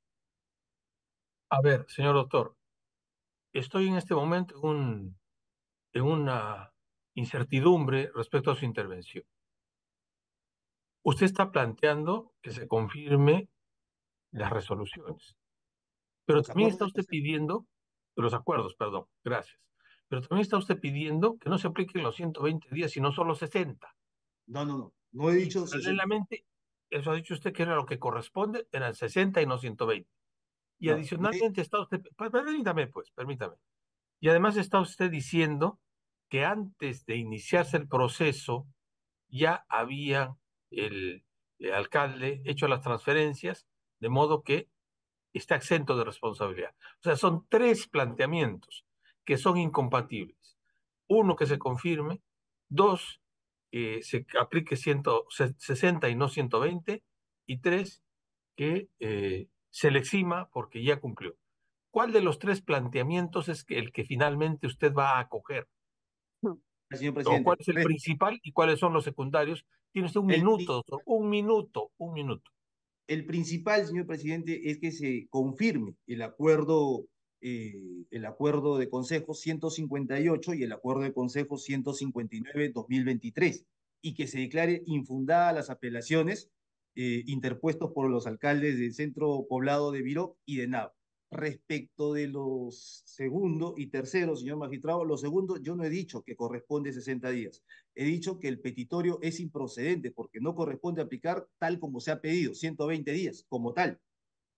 A ver, señor doctor, estoy en este momento en, una incertidumbre respecto a su intervención. Usted está planteando que se confirme las resoluciones, pero también está usted pidiendo, los acuerdos, perdón, gracias, pero también está usted pidiendo que no se apliquen los 120 días, sino solo 60. No, no, no, no he dicho... Paralelamente, eso ha dicho usted que era lo que corresponde, eran 60 y no 120. Y adicionalmente está usted, permítame pues, permítame. Y además está usted diciendo que antes de iniciarse el proceso ya había el, alcalde hecho las transferencias, de modo que está exento de responsabilidad. O sea, son tres planteamientos que son incompatibles. Uno, que se confirme. Dos, que se aplique 160 y no 120. Y tres, que eh, se le exima porque ya cumplió. ¿Cuál de los tres planteamientos es el que finalmente usted va a acoger? Señor presidente, ¿Cuál es el principal y cuáles son los secundarios? Tiene usted un minuto, doctor. Un minuto, un minuto. El principal, señor presidente, es que se confirme el acuerdo, eh, el acuerdo de consejo 158 y el acuerdo de consejo 159-2023 y que se declare infundada las apelaciones eh, interpuestos por los alcaldes del centro poblado de Viró y de Nav. Respecto de los segundo y tercero, señor magistrado, los segundos yo no he dicho que corresponde 60 días. He dicho que el petitorio es improcedente porque no corresponde aplicar tal como se ha pedido, 120 días, como tal.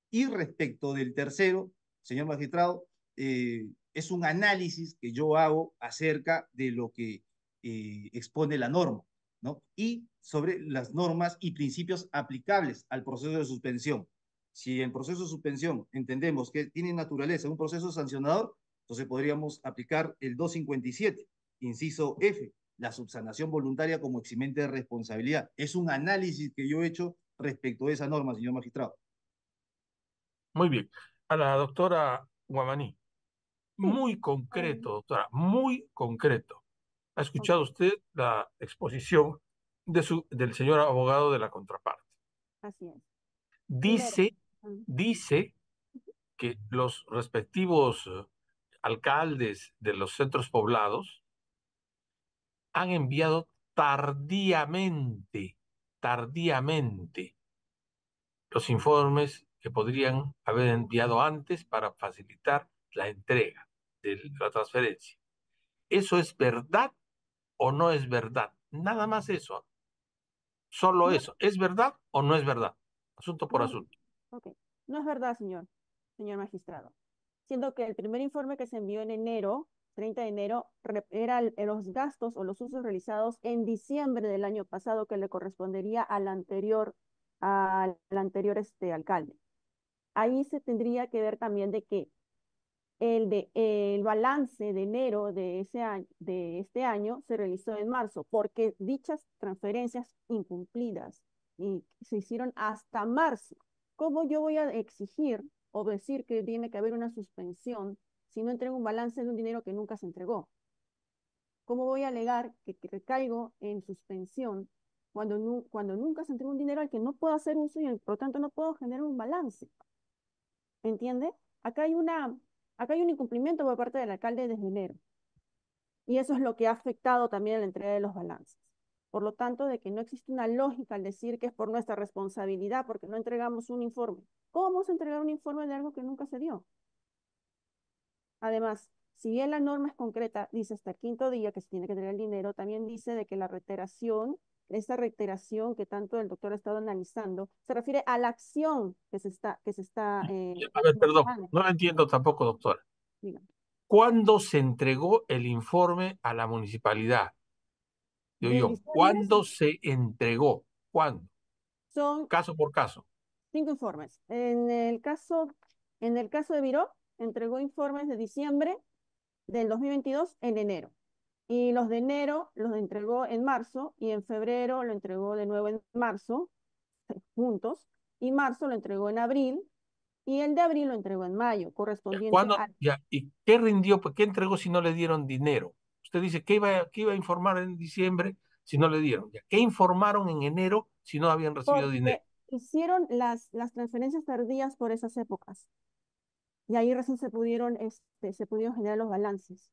Y respecto del tercero, señor magistrado, eh, es un análisis que yo hago acerca de lo que eh, expone la norma, ¿no? Y sobre las normas y principios aplicables al proceso de suspensión. Si el proceso de suspensión entendemos que tiene naturaleza un proceso sancionador, entonces podríamos aplicar el 257, inciso F, la subsanación voluntaria como eximente de responsabilidad. Es un análisis que yo he hecho respecto a esa norma, señor magistrado. Muy bien. A la doctora Guamaní. Muy concreto, doctora, muy concreto. ¿Ha escuchado usted la exposición de su, del señor abogado de la contraparte. Así es. Dice, dice que los respectivos eh, alcaldes de los centros poblados han enviado tardíamente, tardíamente, los informes que podrían haber enviado antes para facilitar la entrega de la transferencia. ¿Eso es verdad o no es verdad? Nada más eso. Solo eso. ¿Es verdad o no es verdad? Asunto por asunto. Ok. No es verdad, señor, señor magistrado. Siendo que el primer informe que se envió en enero, 30 de enero, era el- los gastos o los usos realizados en diciembre del año pasado que le correspondería al anterior, al anterior este, alcalde. Ahí se tendría que ver también de que el, de, el balance de enero de, ese año, de este año se realizó en marzo, porque dichas transferencias incumplidas se hicieron hasta marzo. ¿Cómo yo voy a exigir o decir que tiene que haber una suspensión si no entrego un balance de un dinero que nunca se entregó? ¿Cómo voy a alegar que, que recaigo en suspensión cuando, cuando nunca se entregó un dinero al que no puedo hacer uso y por lo tanto no puedo generar un balance? ¿Entiende? Acá hay una, acá hay un incumplimiento por parte del alcalde desde enero. Y eso es lo que ha afectado también a la entrega de los balances. Por lo tanto, de que no existe una lógica al decir que es por nuestra responsabilidad porque no entregamos un informe. ¿Cómo vamos a entregar un informe de algo que nunca se dio? Además, si bien la norma es concreta, dice hasta el quinto día que se tiene que entregar el dinero, también dice de que la reiteración, esta reiteración que tanto el doctor ha estado analizando, se refiere a la acción que se está, que se está eh, A ver, perdón, no lo entiendo tampoco, doctora. Dígame. ¿Cuándo se entregó el informe a la municipalidad? Digo ¿cuándo se entregó? ¿Cuándo? son Caso por caso. cinco informes. En el caso, en el caso de Viró, entregó informes de diciembre del 2022 en enero. Y los de enero los entregó en marzo y en febrero lo entregó de nuevo en marzo, juntos, y marzo lo entregó en abril y el de abril lo entregó en mayo, correspondiente. Ya, ¿y qué rindió? pues, ¿Qué entregó si no le dieron dinero? Usted dice que iba, que iba a informar en diciembre si no le dieron. Ya, ¿qué informaron en enero si no habían recibido dinero? Hicieron las, las transferencias tardías por esas épocas. Y ahí recién se pudieron, este, se pudieron generar los balances.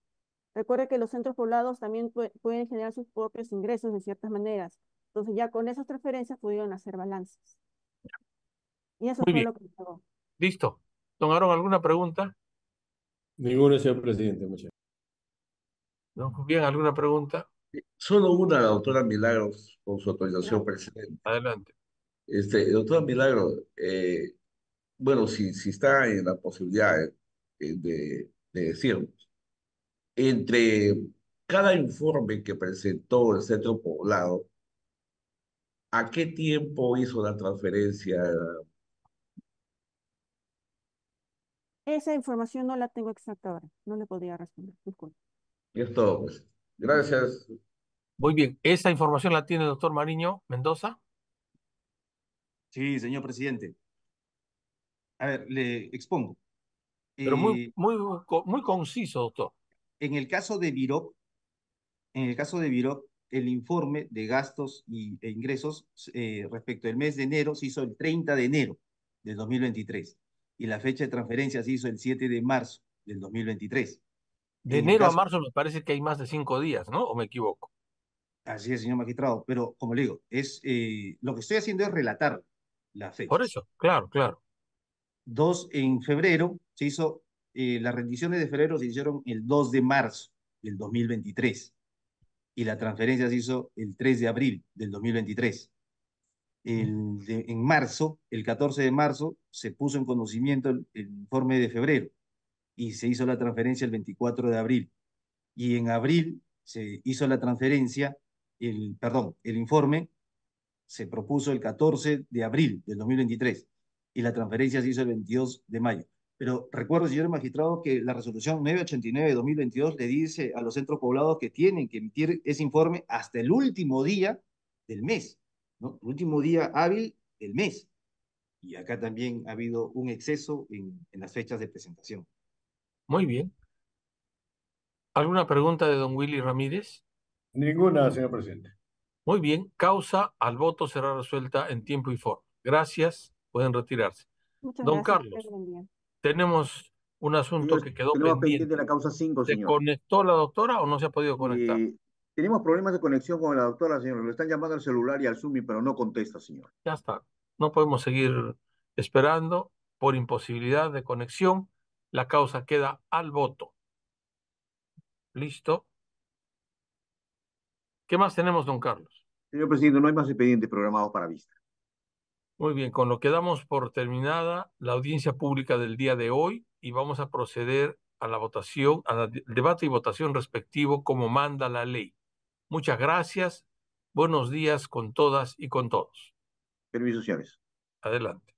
Recuerde que los centros poblados también pue- pueden generar sus propios ingresos de ciertas maneras. Entonces ya con esas transferencias pudieron hacer balances. Y eso Muy fue bien, lo que entregó. listo. Don Aaron, ¿alguna pregunta? Ninguno, señor presidente. Muchas Don Julián, ¿alguna pregunta? Solo una, doctora Milagros, con su autorización, presidente. Adelante. Este, doctora Milagro, eh, bueno, si, si está en la posibilidad eh, de, de decirnos, entre cada informe que presentó el centro poblado, ¿a qué tiempo hizo la transferencia? Esa información no la tengo exacta ahora. No le podría responder. Disculpe. Y es todo, pues. Gracias. Muy bien. ¿Esa información la tiene el doctor Mariño Mendoza? Sí, señor presidente. A ver, le expongo. Pero muy, Eh, muy, muy conciso, doctor. en el caso de Virop, en el caso de Virop, el informe de gastos y, e ingresos eh, respecto del mes de enero se hizo el 30 de enero del 2023 y la fecha de transferencia se hizo el 7 de marzo del 2023. De En enero a marzo me parece que hay más de cinco días, ¿no? ¿O me equivoco? así es, señor magistrado, pero como le digo, es, eh, lo que estoy haciendo es relatar las Por fechas. eso, claro, claro. Dos, en febrero se hizo, eh, las rendiciones de febrero se hicieron el 2 de marzo del 2023 y la transferencia se hizo el 3 de abril del 2023. El de- en marzo, el 14 de marzo, se puso en conocimiento el, el informe de febrero y se hizo la transferencia el 24 de abril. Y en abril se hizo la transferencia, el, perdón, el informe se propuso el 14 de abril del 2023 y la transferencia se hizo el 22 de mayo. Pero recuerdo, señor magistrado, que la resolución 989 de 2022 le dice a los centros poblados que tienen que emitir ese informe hasta el último día del mes, ¿no? El último día hábil del mes. Y acá también ha habido un exceso en, en las fechas de presentación. Muy bien. ¿Alguna pregunta de don Willy Ramírez? Ninguna, señor presidente. Muy bien. Causa al voto será resuelta en tiempo y forma. Gracias. Pueden retirarse. Muchas Don gracias. Carlos. Tenemos un asunto Señor, que quedó pendiente. pendiente la causa 5, ¿Se conectó la doctora o no se ha podido conectar? Eh, tenemos problemas de conexión con la doctora, señor. Le están llamando al celular y al Zoom, pero no contesta, señor. Ya está. No podemos seguir esperando por imposibilidad de conexión. La causa queda al voto. ¿Listo? ¿Qué más tenemos, don Carlos? Señor presidente, no hay más expedientes programados para vista. Muy bien, con lo que damos por terminada la audiencia pública del día de hoy y vamos a proceder a la votación, al debate y votación respectivo como manda la ley. Muchas gracias. Buenos días con todas y con todos. Permiso, señores. Adelante.